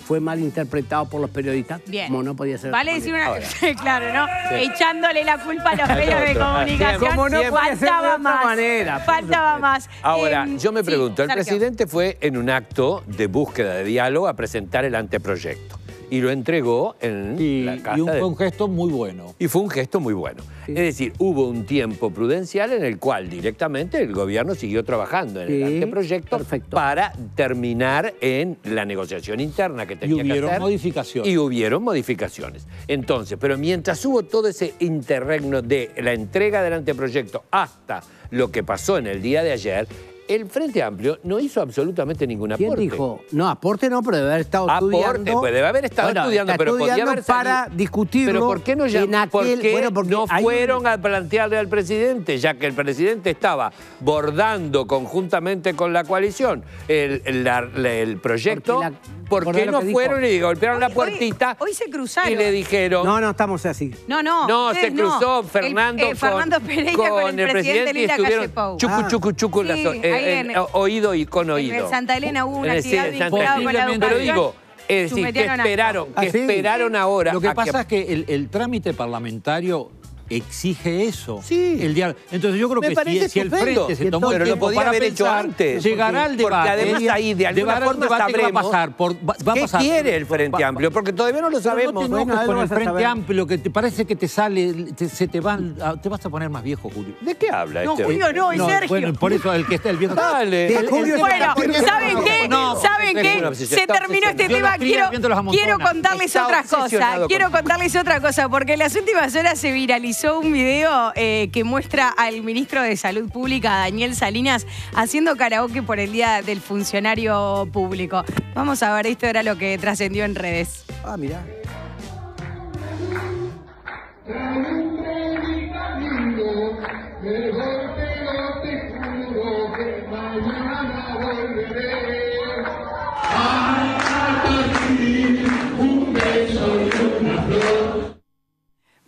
fue mal interpretado por los periodistas. Bien. Como no podía ser. Vale decir una claro, ¿no? Sí. Echándole la culpa a los medios de comunicación. Como no puede ser de faltaba otra más. manera, faltaba más. Ahora, Em, yo me sí, pregunto, el Sergio. presidente fue en un acto de búsqueda de diálogo a presentar el anteproyecto y lo entregó en la casa Y un, fue un gesto muy bueno. Y fue un gesto muy bueno. Es decir, hubo un tiempo prudencial en el cual directamente el gobierno siguió trabajando en el Sí, anteproyecto para terminar en la negociación interna que tenía que hubieron hacer. modificaciones. Y hubieron modificaciones. Entonces, pero mientras hubo todo ese interregno de la entrega del anteproyecto hasta lo que pasó en el día de ayer, el Frente Amplio no hizo absolutamente ningún ¿Quién aporte. dijo? No, aporte no, pero debe haber estado Aporte, estudiando. pues debe haber estado Bueno, estudiando, pero podía estudiando haber para salido- discutirlo. Pero ¿por qué no, ya- aquel- por qué bueno, porque no un- fueron a plantearle al presidente, ya que el presidente estaba bordando conjuntamente con la coalición el, proyecto? ¿Por qué no dijo. fueron y golpearon la puertita Hoy se cruzaron. y le dijeron... No, no estamos así. No, no. No, se cruzó El- Fernando, eh, Fernando con, Pereira con con, el, presidente y Lila estuvieron Calle Pou. chucu, chucu, chucu, Sí, las- eh, eh, en- oído y con oído. En Santa Elena hubo una actividad sí, en Santa vinculada Elena. con la Posiblemente. Pero educación. digo, es decir, que esperaron, que ¿Ah, sí? esperaron ahora Lo que pasa es que el, el trámite parlamentario exige eso. Sí. El diálogo. Entonces yo creo Me que si, si el frente se tomó el pero lo tiempo podía para haber hecho pensar, antes. llegará Porque- el debate. Porque además ahí de alguna llegará forma debate que va a pasar. Por, va, va a ¿Qué pasar. quiere el Frente Amplio? Porque todavía no lo Pero sabemos. No enojes ahí con el Frente. Amplio, que te parece que te sale, te- se te van, te vas a poner más viejo, Julio. ¿De qué habla No, este? Julio, no, y Sergio. Bueno, por eso el que está el viejo. Dale. De Julio Bueno, ¿saben qué? No, ¿Saben es qué? Se terminó este tema. Quiero, contarles otra cosa. Quiero con- contarles otra cosa, porque en las últimas horas se viralizó un video eh, que muestra al ministro de Salud Pública, Daniel Salinas, haciendo karaoke por el Día del Funcionario Público. Vamos a ver, esto era lo que trascendió en redes. Ah, mirá.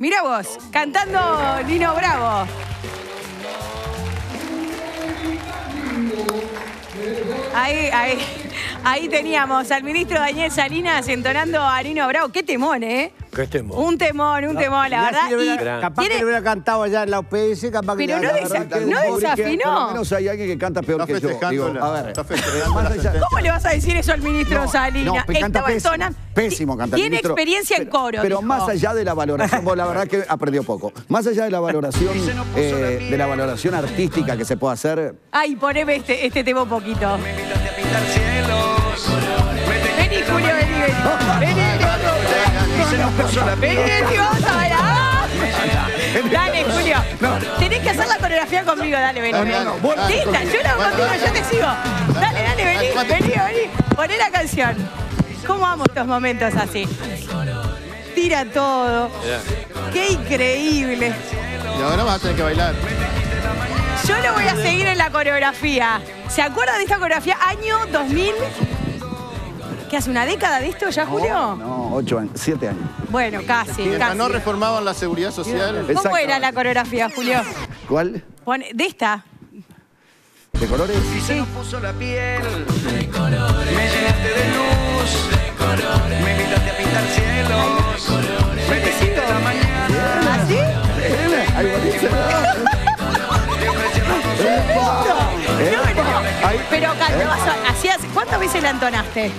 Mira vos, cantando Nino Bravo. Ahí, ahí, ahí teníamos al ministro Daniel Salinas entonando a Nino Bravo. Qué temón, ¿eh? ¿Qué temor? Un temón, un temón, la verdad. si le hubiera- Y Gran- capaz tiene- que le hubiera cantado allá en la UPS, capaz que Pero le no hubiera desa- no desafinó. Por lo menos hay alguien que canta peor Está que yo. festejando Digo, la- a ver, está. ¿Cómo le vas a decir eso al ministro No, Salinas? no, canta pésimo, pésimo canta Tiene ministro. experiencia en coro. Pero dijo. más allá de la valoración, vos la verdad que aprendió poco. Más allá de la valoración, eh, de la valoración artística que se puede hacer, Ay, poneme este, este tema un poquito. Me invitaste a pintar cielos. Vení, Julio, vení, vení. Se nos puso la vení, piel. vení, vamos a bailar. Dale, Julio. Tenés que hacer la coreografía conmigo, dale, vení. No, no, no, vos- Lista, yo la hago contigo, yo te sigo. Dale, dale, vení, vení, vení. Poné la canción. ¿Cómo amo estos momentos así? Tira todo. Qué increíble. Y ahora vas a tener que bailar. Yo lo voy a seguir en la coreografía. ¿Se acuerdan de esta coreografía? Año 2000. ¿Qué hace una década de esto ya, Julio? no, ocho años, siete años. Bueno, casi, Mientras no casi. reformaban la seguridad social. ¿Cómo era la coreografía, Julio? ¿Cuál? Pone- de esta. ¿De colores? Y se nos puso la piel. Me llenaste de luz. Me invitaste a pintar cielos. Me tejiste la mañana. ¿Así? Ahí bonito. Te ofrecieron Ahí- Pero cantabas, hacías, ¿cuántas veces la entonaste?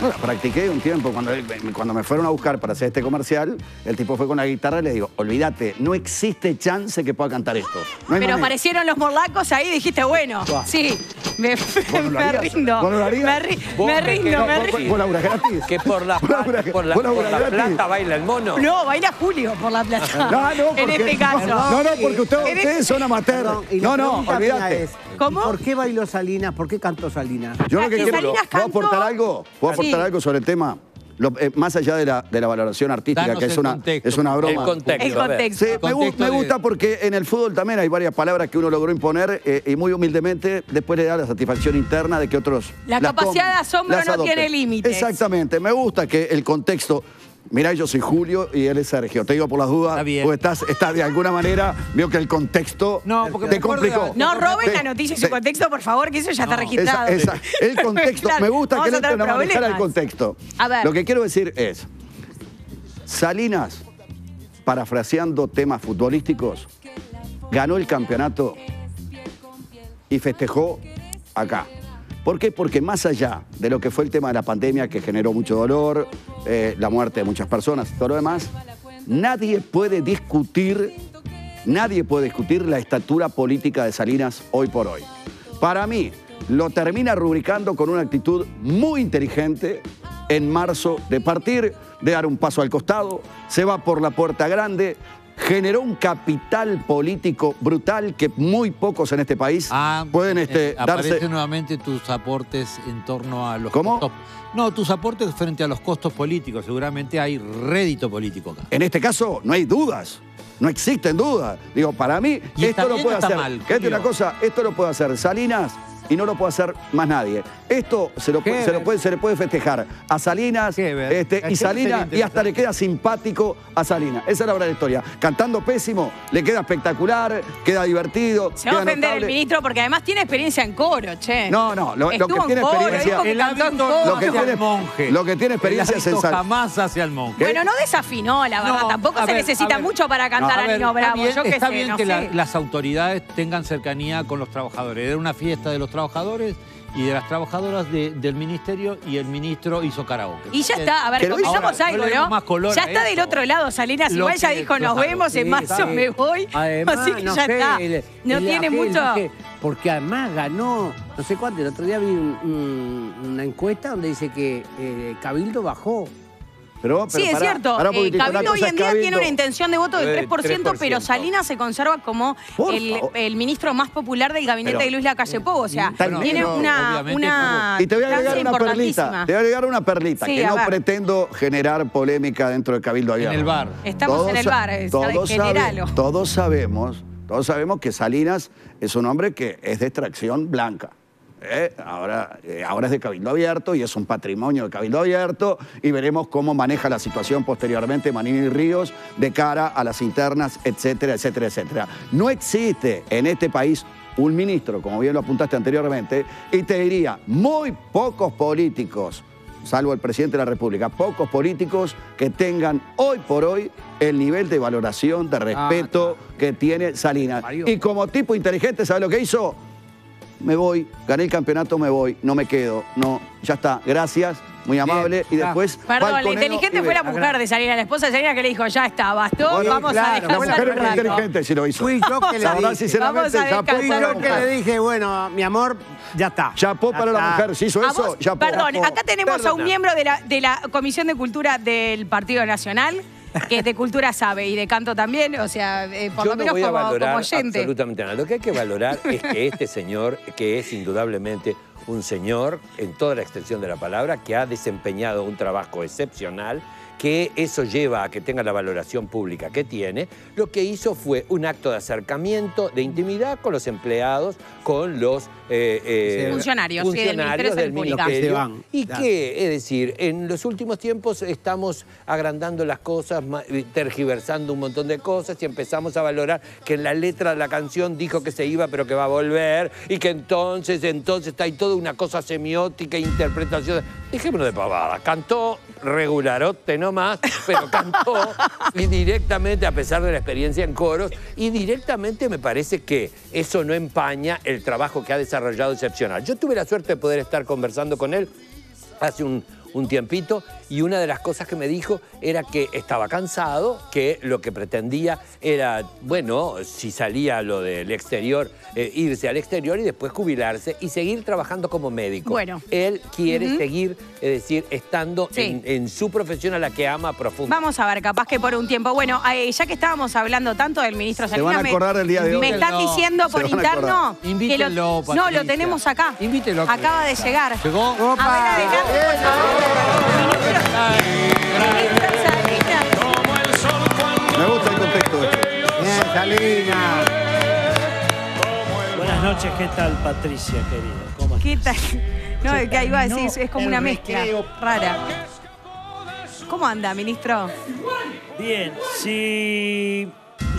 Bueno, practiqué un tiempo. Cuando, cuando me fueron a buscar para hacer este comercial, el tipo fue con la guitarra y le digo, olvídate, no existe chance que pueda cantar esto. No Pero manera". aparecieron los morlacos ahí y dijiste, bueno, sí, me, ¿Vos no rindo. ¿Vos no lo harías? Me, ri- Vos me rindo, me rindo. ¿Vos laburás gratis? Que por la, por la, por la plata baila el mono. No, baila Julio por la plata. No, no, porque, en este caso. No, no, porque usted- ustedes este- son amateur. Perdón, y la No, no, olvídate. ¿Por qué bailó Salinas? ¿Por qué cantó Salinas? Yo lo que Ah, que quiero, Salinas ¿puedo cantó- aportar algo? ¿Puedo aportar Sí. algo sobre el tema? Lo- eh, más allá de la, de la valoración artística, Danos que es una, contexto. es una broma. El contexto. El a ver. contexto. Sí, me, Contexto gusta porque en el fútbol también hay varias palabras que uno logró imponer eh, y muy humildemente después le da la satisfacción interna de que otros La capacidad de asombro no adopten. tiene límites. Exactamente, me gusta que el contexto Mirá, yo soy Julio y él es Sergio. Te digo por las dudas. Está bien. estás, estás de alguna manera, veo que el contexto te complicó. No roben la noticia y su te- contexto, por favor, que eso ya está esa- registrado. esa- el contexto. Claro, Me gusta que le entren a manejar el contexto. A ver. Lo que quiero decir es, Salinas, parafraseando temas futbolísticos, ganó el campeonato y festejó acá. ¿Por qué? Porque más allá de lo que fue el tema de la pandemia que generó mucho dolor, eh, la muerte de muchas personas, todo lo demás, nadie puede discutir, nadie puede discutir la estatura política de Salinas hoy por hoy. Para mí, lo termina rubricando con una actitud muy inteligente en marzo de partir, de dar un paso al costado, se va por la puerta grande, generó un capital político brutal que muy pocos en este país pueden este, Eh, Aparecen darse. nuevamente tus aportes en torno a los ¿Cómo? costos. No, tus aportes frente a los costos políticos. Seguramente hay rédito político acá. En este caso, no hay dudas. No existen dudas. Digo, para mí, ¿Y está esto lo puede hacer. mal? Fíjate una Julio. cosa, esto lo puede hacer Salinas y no lo puede hacer más nadie. Esto se, lo se, lo puede- se le puede festejar a Salinas este, y Salinas y hasta le queda simpático a Salinas. Esa es la verdad de la historia. Cantando pésimo, le queda espectacular, queda divertido. Se va a ofender el ministro porque además tiene experiencia en coro, che. No, no, lo, que en tiene coro, experiencia. que en coro. lo que tiene, monje. lo que tiene experiencia El es en hábito Sal- jamás hacia el monje. Bueno, no desafinó, la verdad. No, Tampoco a se ver, necesita a ver. mucho para cantar No, a, ver, Nino está Bravo. bien- Yo qué está sé, bien no que la- las autoridades tengan cercanía con los trabajadores. Era una fiesta de los trabajadores y de las trabajadoras de- del ministerio y el ministro hizo karaoke. Y ya está, a ver, ahora, algo, ¿no? más color ya está del otro lado, Salinas. Igual ya dijo, nos claro, vemos, en marzo sí. me voy. Además, Así que no ya sé, está. el- no el tiene aquel, mucho. no sé, porque además ganó, no sé cuánto, el otro día vi un- un- una encuesta donde dice que eh, Cabildo bajó. Pero, Sí, es cierto. un Eh, Cabildo hoy en día tiene Cabildo. una intención de voto del Eh, 3%, pero 3%. Salinas se conserva como el, ministro más popular del gabinete Pero- de Luis Lacalle Pou. O sea, Bueno, tiene pero una, una Y te voy a agregar una perlita. importantísima. Te voy a agregar una perlita, Sí, que no pretendo generar polémica dentro del Cabildo Abierto. el bar. Estamos en el bar, es todos, sabe- todos sabemos, todos sabemos que Salinas es un hombre que es de extracción blanca. ¿Eh? Ahora, eh, ahora es de Cabildo Abierto y es un patrimonio de Cabildo Abierto y veremos cómo maneja la situación posteriormente Manini Ríos de cara a las internas, etcétera, etcétera, etcétera. No existe en este país un ministro, como bien lo apuntaste anteriormente, y te diría, muy pocos políticos salvo el presidente de la República, pocos políticos que tengan hoy por hoy el nivel de valoración, de respeto que tiene Salinas. Y como tipo inteligente, ¿sabe lo que hizo? Me voy, gané el campeonato, me voy, no me quedo, no, ya está, gracias, muy amable, y después... Perdón, la inteligente fue la mujer de Salinas, la esposa de Salinas que le dijo, ya está, bastó, Bueno, vamos a dejar La mujer es muy inteligente si lo hizo. Fui yo que le La verdad, dije. sinceramente, Vamos a chapó descansar Fui yo que le dije, bueno, mi amor, ya está. Chapó Ya para la mujer, si hizo eso, chapó. Perdón, Chapó. acá tenemos a un miembro de la, de la Comisión de Cultura del Partido Nacional, que es de cultura sabe y de canto también, o sea, eh, por Yo lo no menos voy a como, valorar como oyente. absolutamente nada. Lo que hay que valorar es que este señor, que es indudablemente un señor en toda la extensión de la palabra, que ha desempeñado un trabajo excepcional, que eso lleva a que tenga la valoración pública que tiene, lo que hizo fue un acto de acercamiento, de intimidad con los empleados, con los eh, eh, Funcionarios, sí, del del ministerio. Van, Y claro. que, es decir, en los últimos tiempos estamos agrandando las cosas, tergiversando un montón de cosas y empezamos a valorar que en la letra de la canción dijo que se iba pero que va a volver y que entonces, entonces está ahí toda una cosa semiótica, interpretación. Dejémonos de pavada. Cantó regularote nomás, pero cantó y directamente, a pesar de la experiencia en coros, y directamente me parece que eso no empaña el trabajo que ha desarrollado excepcional. Yo tuve la suerte de poder estar conversando con él hace un, un tiempito y una de las cosas que me dijo era que estaba cansado, que lo que pretendía era, bueno, si salía lo del exterior, eh, irse al exterior y después jubilarse y seguir trabajando como médico. Bueno. Él quiere seguir, es decir, estando Sí. en, en su profesión a la que ama profundamente. Vamos a ver, capaz que por un tiempo. Bueno, eh, ya que estábamos hablando tanto del ministro Se Salinas, van a me- acordar del día de hoy. Me están diciendo por interno que lo, no, lo tenemos acá. Invítelo. Acaba de llegar. ¿Llegó? A ver, adelante, por favor. Ministro, ministro Salinas. Me gusta el contexto. Bien, Salinas. Buenas noches, ¿qué tal Patricia, querida? ¿Cómo ¿Qué tal? No, es que ahí va a decir, es como una mezcla rara. ¿Cómo anda, ministro? Bien, si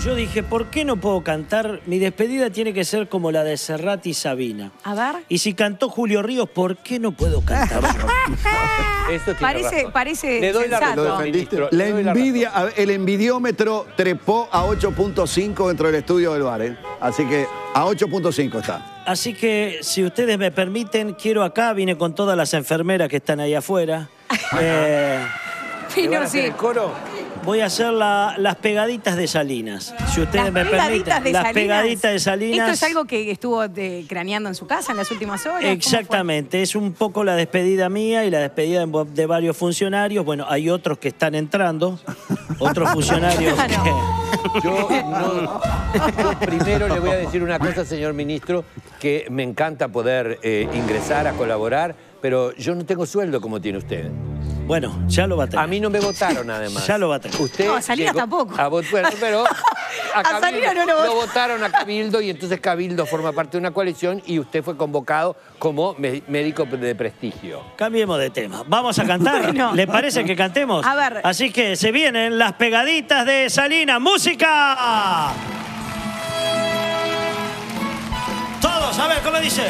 yo dije, ¿por qué no puedo cantar? Mi despedida tiene que ser como la de Serrat y Sabina. A ver. Y si cantó Julio Ríos, ¿por qué no puedo cantar yo? Eso tiene Parece, razón. parece Le doy la razón, le doy la envidia, el envidiómetro trepó a 8.5 dentro del estudio del bar, ¿eh? Así que a 8.5 está. Así que, si ustedes me permiten, quiero acá, vine con todas las enfermeras que están ahí afuera. Eh, ¿Le van Vino, a hacer sí. el coro? Voy a hacer la- las pegaditas de Salinas. Si ustedes Las me permiten. de las Salinas. pegaditas de Salinas. ¿Esto es algo que estuvo de- craneando en su casa en las últimas horas? Exactamente, es un poco la despedida mía y la despedida de, de varios funcionarios. Bueno, hay otros que están entrando, otros funcionarios Claro. que... Yo, no- yo primero le voy a decir una cosa, señor ministro, que me encanta poder eh, ingresar a colaborar, pero yo no tengo sueldo como tiene usted. Bueno, ya lo va a tener. A mí no me votaron además. Ya lo va a tener. Usted No, a Salinas llegó- tampoco. a vot- bueno, pero a, A Cabildo- Salinas no lo votaron. votaron a Cabildo y entonces Cabildo forma parte de una coalición y usted fue convocado como médico de prestigio. Cambiemos de tema. Vamos a cantar. Bueno. ¿Le parece que cantemos? A ver. Así que se vienen las pegaditas de Salinas. ¡Música! Todos, a ver, ¿cómo dice?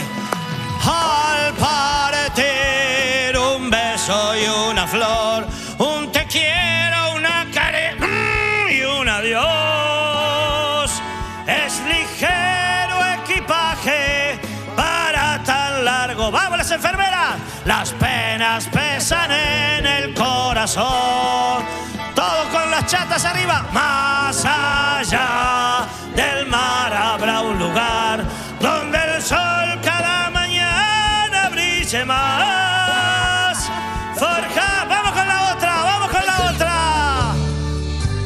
Al partir un beso y una flor, un te quiero, una care mm, y un adiós. Es ligero equipaje para tan largo. ¡Vamos, las enfermeras! Las penas pesan en el corazón. Todos con las chatas arriba. Más allá del mar habrá un lugar más. Forja, vamos con la otra, vamos con la otra.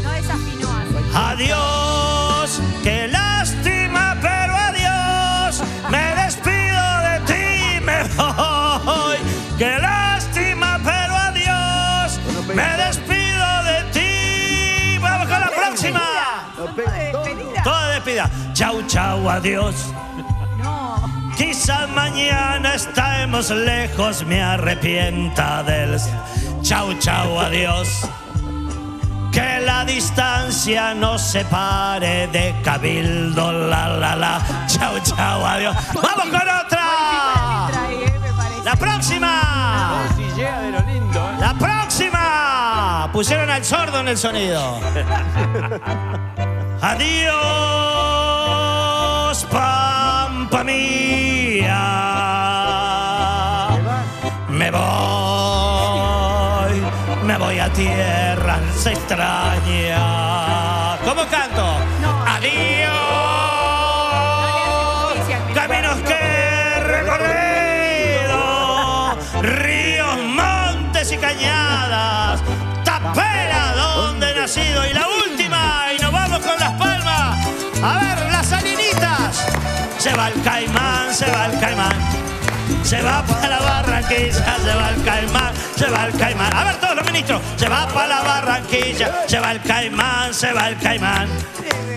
No desafinó. Adiós, qué lástima, pero adiós. Me despido de ti, me voy. Qué lástima, pero adiós. Me despido de ti. Vamos con la próxima. Toda despedida. Chau, chau, adiós. No. Quizás mañana estemos lejos, me arrepienta del chau, chau, adiós. Que la distancia nos separe de cabildo, la, la, la. Chau, chau, adiós. ¡Vamos con otra! ¡La próxima! ¡La próxima! Pusieron al sordo en el sonido. Adiós, pampa mía. Me voy a tierras extrañas. ¿Cómo canto? Adiós, caminos que he recorrido, ríos, montes y cañadas, tapera donde he nacido. Y la última, y nos vamos con las palmas. A ver, las salinitas. Se va el caimán, se va el caimán. Se va para la Barranquilla, se va el caimán, se va el caimán. A ver todos los ministros. Se va para la Barranquilla, se va el caimán, se va el caimán.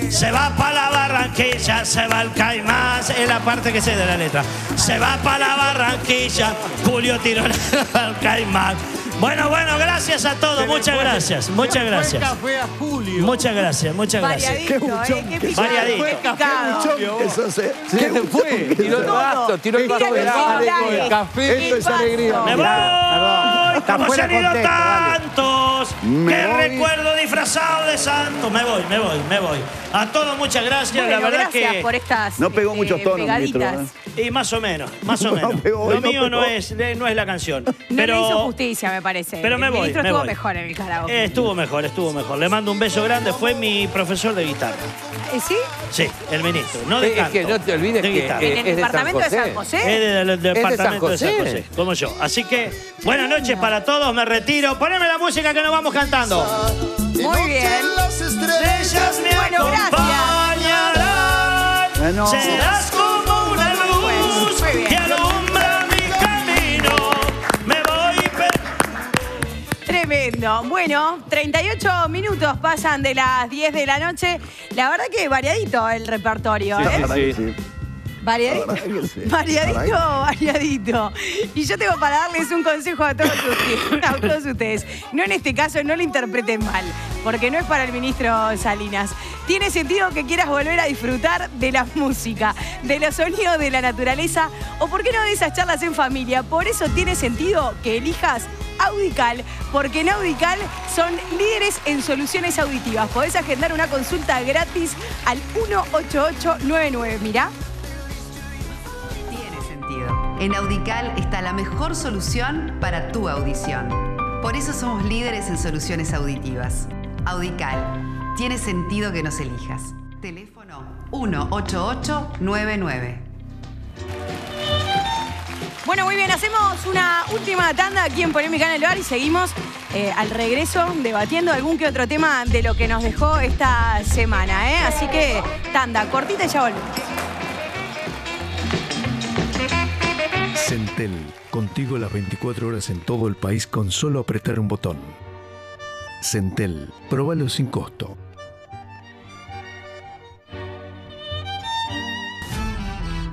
Se va para la Barranquilla, se va el caimán. Es la parte que sé de la letra. Se va para la Barranquilla, Julio Tirón al caimán. Bueno, bueno, gracias a todos. Muchas gracias, muchas gracias. Café a Julio. Muchas gracias, muchas gracias. ¿eh? Qué picado. Variadito. Qué picado. Eso se. ¿Qué se fue? Tiró el vaso, tiró el café. Esto es alegría. ¡Me voy! Como se han ido contexto, Me voy. recuerdo disfrazado de santo. Me voy, me voy, me voy. A todos muchas gracias. Bueno, la verdad gracias que. por estas No pegó este, muchos tonos, pegaditas. ministro, Y más o menos, más o No menos. pegó, Lo no mío no es, no es la canción. No pero le hizo justicia, me parece. pero me el voy, ministro me estuvo voy. mejor en el karaoke. eh, estuvo mejor, estuvo mejor. Le mando un beso grande. Fue mi profesor de guitarra. ¿Eh, ¿Sí? Sí, el ministro. No de Eh, Es que canto, no te olvides de que guitarra. eh, ¿En el es de San departamento de San José. Es del, departamento de San José. Como yo. Así que, buenas noches para todos, me retiro. Poneme la música que nos vamos cantando. Muy bien. Estrellas me Bueno, acompañarán. Bueno. Serás como una luz Muy bien. que alumbra mi camino. Me voy. Tremendo. Bueno, 38 minutos pasan de las 10 de la noche. La verdad que variadito el repertorio, ¿eh? Sí, sí. Variadito, variadito, variadito. Y yo tengo para darles un consejo a todos ustedes. A todos ustedes. No en este caso, no lo interpreten mal, porque no es para el ministro Salinas. Tiene sentido que quieras volver a disfrutar de la música, de los sonidos de la naturaleza, o por qué no de esas charlas en familia. Por eso tiene sentido que elijas Audical, porque en Audical son líderes en soluciones auditivas. Podés agendar una consulta gratis al 18899. Mirá. En Audical está la mejor solución para tu audición. Por eso somos líderes en soluciones auditivas. Audical. Tiene sentido que nos elijas. Teléfono 18899. Bueno, muy bien, hacemos una última tanda aquí en Polémica en el Bar y seguimos eh, al regreso debatiendo algún que otro tema de lo que nos dejó esta semana. ¿eh? Así que tanda, cortita y ya volvemos. Centel, contigo las 24 horas en todo el país con solo apretar un botón. Centel, probalo sin costo.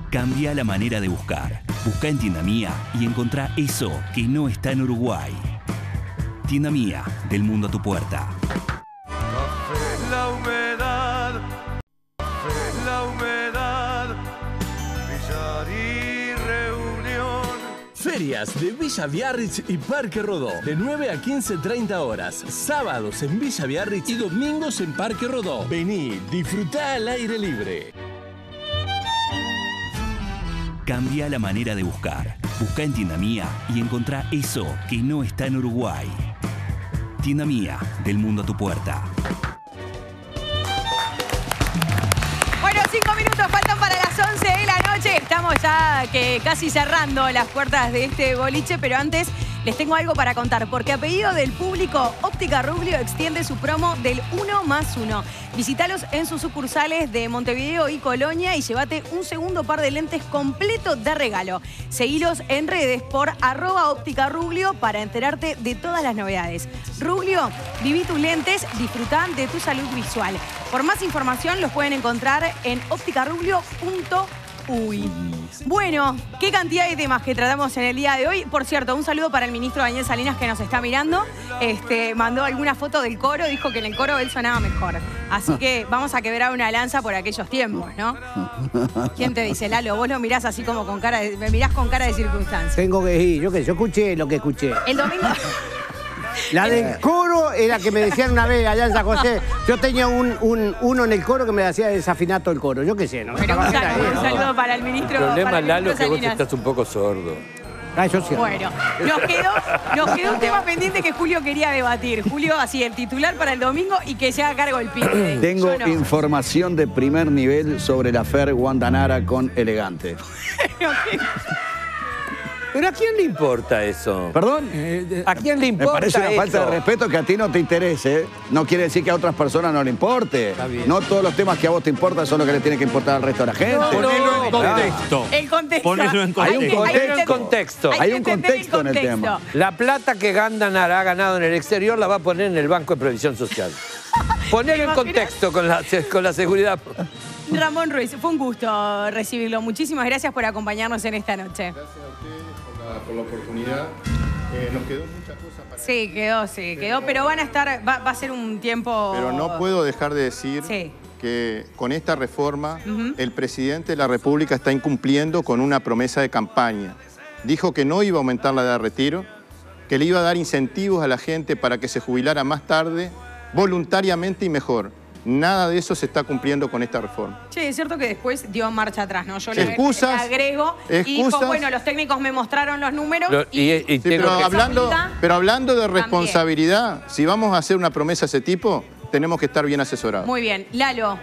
Cambia la manera de buscar. Busca en Tienda Mía y encontrá eso que no está en Uruguay. Tienda Mía, del mundo a tu puerta. Ferias de Villa Biarritz y Parque Rodó. De 9 a 15.30 horas. Sábados en Villa Biarritz y domingos en Parque Rodó. Vení, disfrutá al aire libre. Cambia la manera de buscar. Busca en Tienda Mía y encontrá eso que no está en Uruguay. Tienda Mía, del mundo a tu puerta. Bueno, cinco minutos faltan para las 11 de la noche. Estamos ya que casi cerrando las puertas de este boliche, pero antes les tengo algo para contar, porque a pedido del público, Óptica Rubio extiende su promo del 1 más 1. Visítalos en sus sucursales de Montevideo y Colonia y llévate un segundo par de lentes completo de regalo. Seguilos en redes por arroba óptica Rublio para enterarte de todas las novedades. Rublio, viví tus lentes, disfrutá de tu salud visual. Por más información los pueden encontrar en ópticarrublio.uy. Bueno, qué cantidad de temas que tratamos en el día de hoy. Por cierto, un saludo para el ministro Daniel Salinas que nos está mirando. Este, mandó alguna foto del coro, dijo que en el coro él sonaba mejor. Así que vamos a quebrar una lanza por aquellos tiempos, ¿no? ¿Quién te dice, Lalo? Vos lo mirás así como con cara de, me mirás con cara de circunstancia. Tengo que ir, yo sé, yo escuché lo que escuché. El domingo. La del coro era que me decían una vez allá en San José. Yo tenía un, un- uno en el coro que me hacía desafinar todo el coro. Yo qué sé, ¿no? Bueno, un saludo, un saludo para el ministro. El problema, para el Lalo, ministro que vos estás un poco sordo. Ah, yo sí. Bueno, nos quedó, nos quedó un tema pendiente que Julio quería debatir. Julio, así, el titular para el domingo y que se haga cargo el pibe. Tengo no. información de primer nivel sobre la Fer Guandanara con Elegante. ¿Pero a quién le importa eso? ¿Perdón? ¿A quién le Me importa parece una falta de respeto que a ti no te interese. No quiere decir que a otras personas no le importe. No todos los temas que a vos te importan son los que le tienen que importar al resto de la gente. Ponelo en contexto. El contexto. Ponelo en Hay un contexto. contexto. Hay un contexto. hay que entender el contexto. La plata que Gandanar ha ganado en el exterior la va a poner en el Banco de Previsión Social. Ponelo en contexto con la, con la seguridad. Ramón Ruiz, fue un gusto recibirlo. Muchísimas gracias por acompañarnos en esta noche. por la, por la oportunidad. Eh, nos quedó muchas cosas para... Sí, quedó, sí, quedó, pero van a estar, va, va a ser un tiempo. Pero no puedo dejar de decir Sí. que con esta reforma el presidente de la República está incumpliendo con una promesa de campaña. Dijo que no iba a aumentar la edad de retiro, que le iba a dar incentivos a la gente para que se jubilara más tarde, voluntariamente y mejor. Nada de eso se está cumpliendo con esta reforma. Che, es cierto que después dio marcha atrás, ¿no? Yo le- Excusas, le agrego y dijo, excusas. bueno, los técnicos me mostraron los números Lo- y, y- y Sí, tengo pero, que- hablando, pero hablando de También. responsabilidad, si vamos a hacer una promesa de ese tipo, tenemos que estar bien asesorados. Muy bien. Lalo,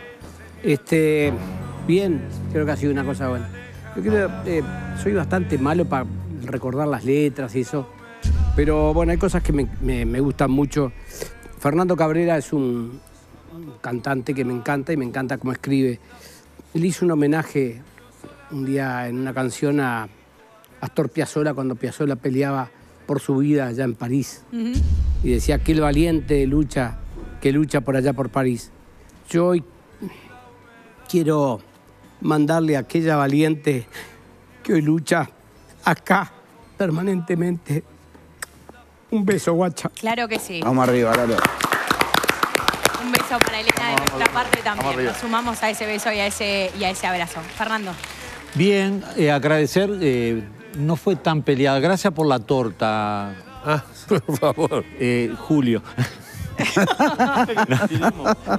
Este, bien, creo que ha sido una cosa buena. Yo creo, eh, soy bastante malo para recordar las letras y eso, pero bueno, hay cosas que me, me- me gustan mucho. Fernando Cabrera es un, un cantante que me encanta y me encanta cómo escribe. Él hizo un homenaje un día en una canción a Astor Piazzolla cuando Piazzolla peleaba por su vida allá en París y decía aquel valiente lucha que lucha por allá por París. Yo hoy quiero mandarle a aquella valiente que hoy lucha acá permanentemente. Un beso, guacha. Claro que sí. Vamos arriba, dale. Un beso para Elena de nuestra parte Vamos también. Nos sumamos a ese beso y a ese, y a ese abrazo. Fernando. Bien, eh, agradecer, eh, no fue tan peleada. Gracias por la torta. Ah, por favor. Julio.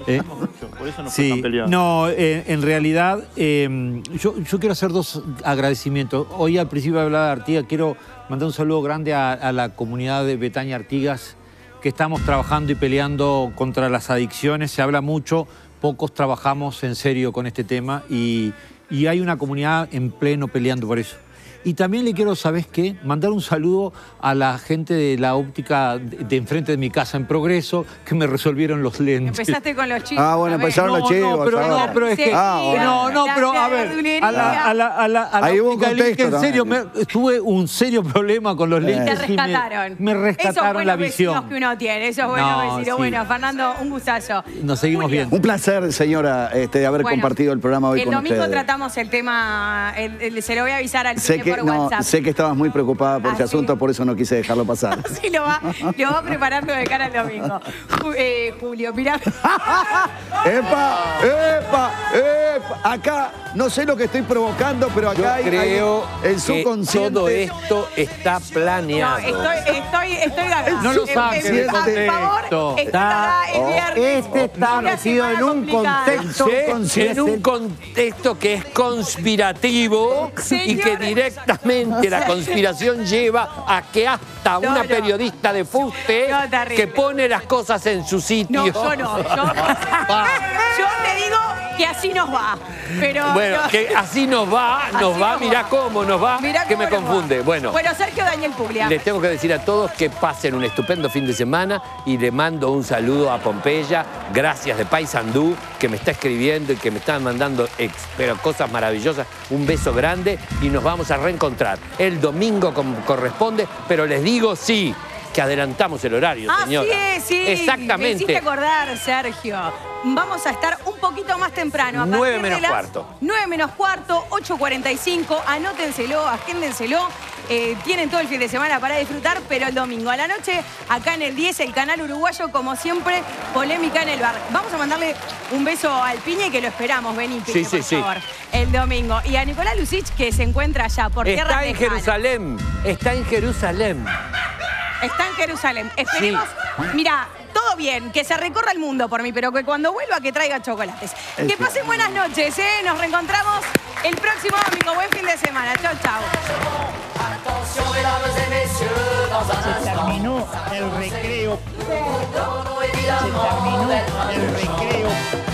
¿Eh? Por eso no fue Sí, tan peleado. no, eh, en realidad eh, yo, yo quiero hacer dos agradecimientos. Hoy al principio de hablar de Artigas, quiero mandar un saludo grande a, a la comunidad de Betania Artigas, que estamos trabajando y peleando contra las adicciones. Se habla mucho, pocos trabajamos en serio con este tema y, y hay una comunidad en pleno peleando por eso. Y también le quiero, ¿sabes qué? Mandar un saludo a la gente de la óptica de, de enfrente de mi casa en Progreso, que me resolvieron los lentes. Empezaste con los chicos. Ah, bueno, empezaron los chivos. No, pero, no, pero es que. Ah, bueno. No, no, pero a ver. A la, a la, a la, a la Ahí hubo un contexto en serio, me, tuve un serio problema con los Y te lentes. y me- rescataron. Me, rescataron Esos buenos la vecinos visión. que uno tiene, esos buenos No, vecinos. sí. Bueno, Fernando, un gustazo. Nos seguimos viendo. Un placer, señora, este, de haber Bueno, compartido el programa hoy el con domingo ustedes. tratamos el tema, el- el- se lo voy a avisar al Sé que, por no, WhatsApp. sé que estabas muy preocupada por Ah, este sí. asunto, por eso no quise dejarlo pasar. Sí, lo va, lo va preparando de cara al domingo. Eh, Julio, mirá. ¡Epa! ¡Epa! ¡Epa! Acá, no sé lo que estoy provocando, pero Yo acá hay, creo hay el que todo esto está No, planeado. estoy, estoy, estoy gagada. No lo de Por favor, está el viernes. Este está metido en un contexto. en un contexto que es conspirativo y que directamente la conspiración lleva a que hasta No, una no. periodista de fuste No, que pone las cosas en su sitio. No, yo no. Yo, yo te digo que así nos va. Pero Bueno, no. que así nos va, nos Así va, nos mirá va. cómo nos va, Mirá que me va. confunde. Bueno, Bueno, Sergio Daniel Puglia. les tengo que decir a todos que pasen un estupendo fin de semana y le mando un saludo a Pompeya, gracias de Paysandú, que me está escribiendo y que me está mandando ex- pero cosas maravillosas. Un beso grande y nos vamos a reencontrar el domingo como corresponde, pero les digo sí, que adelantamos el horario, Así señora. sí. Me Exactamente. hiciste acordar, Sergio. Vamos a estar un poquito más temprano. A Nueve partir de menos las cuarto. 9 menos cuarto, 8.45. Anótenselo, agéndenselo. Eh, tienen todo el fin de semana para disfrutar, pero el domingo a la noche, acá en el 10, el canal uruguayo, como siempre, polémica en el bar. Vamos a mandarle un beso al Piñe que lo esperamos, vení, Piñe, Sí, sí, por sí. favor. El domingo. Y a Nicolás Lucich, que se encuentra allá por tierra Está en Jerusalén, está en Jerusalén. Está en Jerusalén. Esperemos. Mira, todo bien, que se recorra el mundo por mí, pero que cuando vuelva que traiga chocolates. Que pasen buenas noches, ¿eh? Nos reencontramos el próximo domingo. Buen fin de semana. Attention, mesdames et messieurs, dans un Se terminó el recreo. Se terminó el recreo.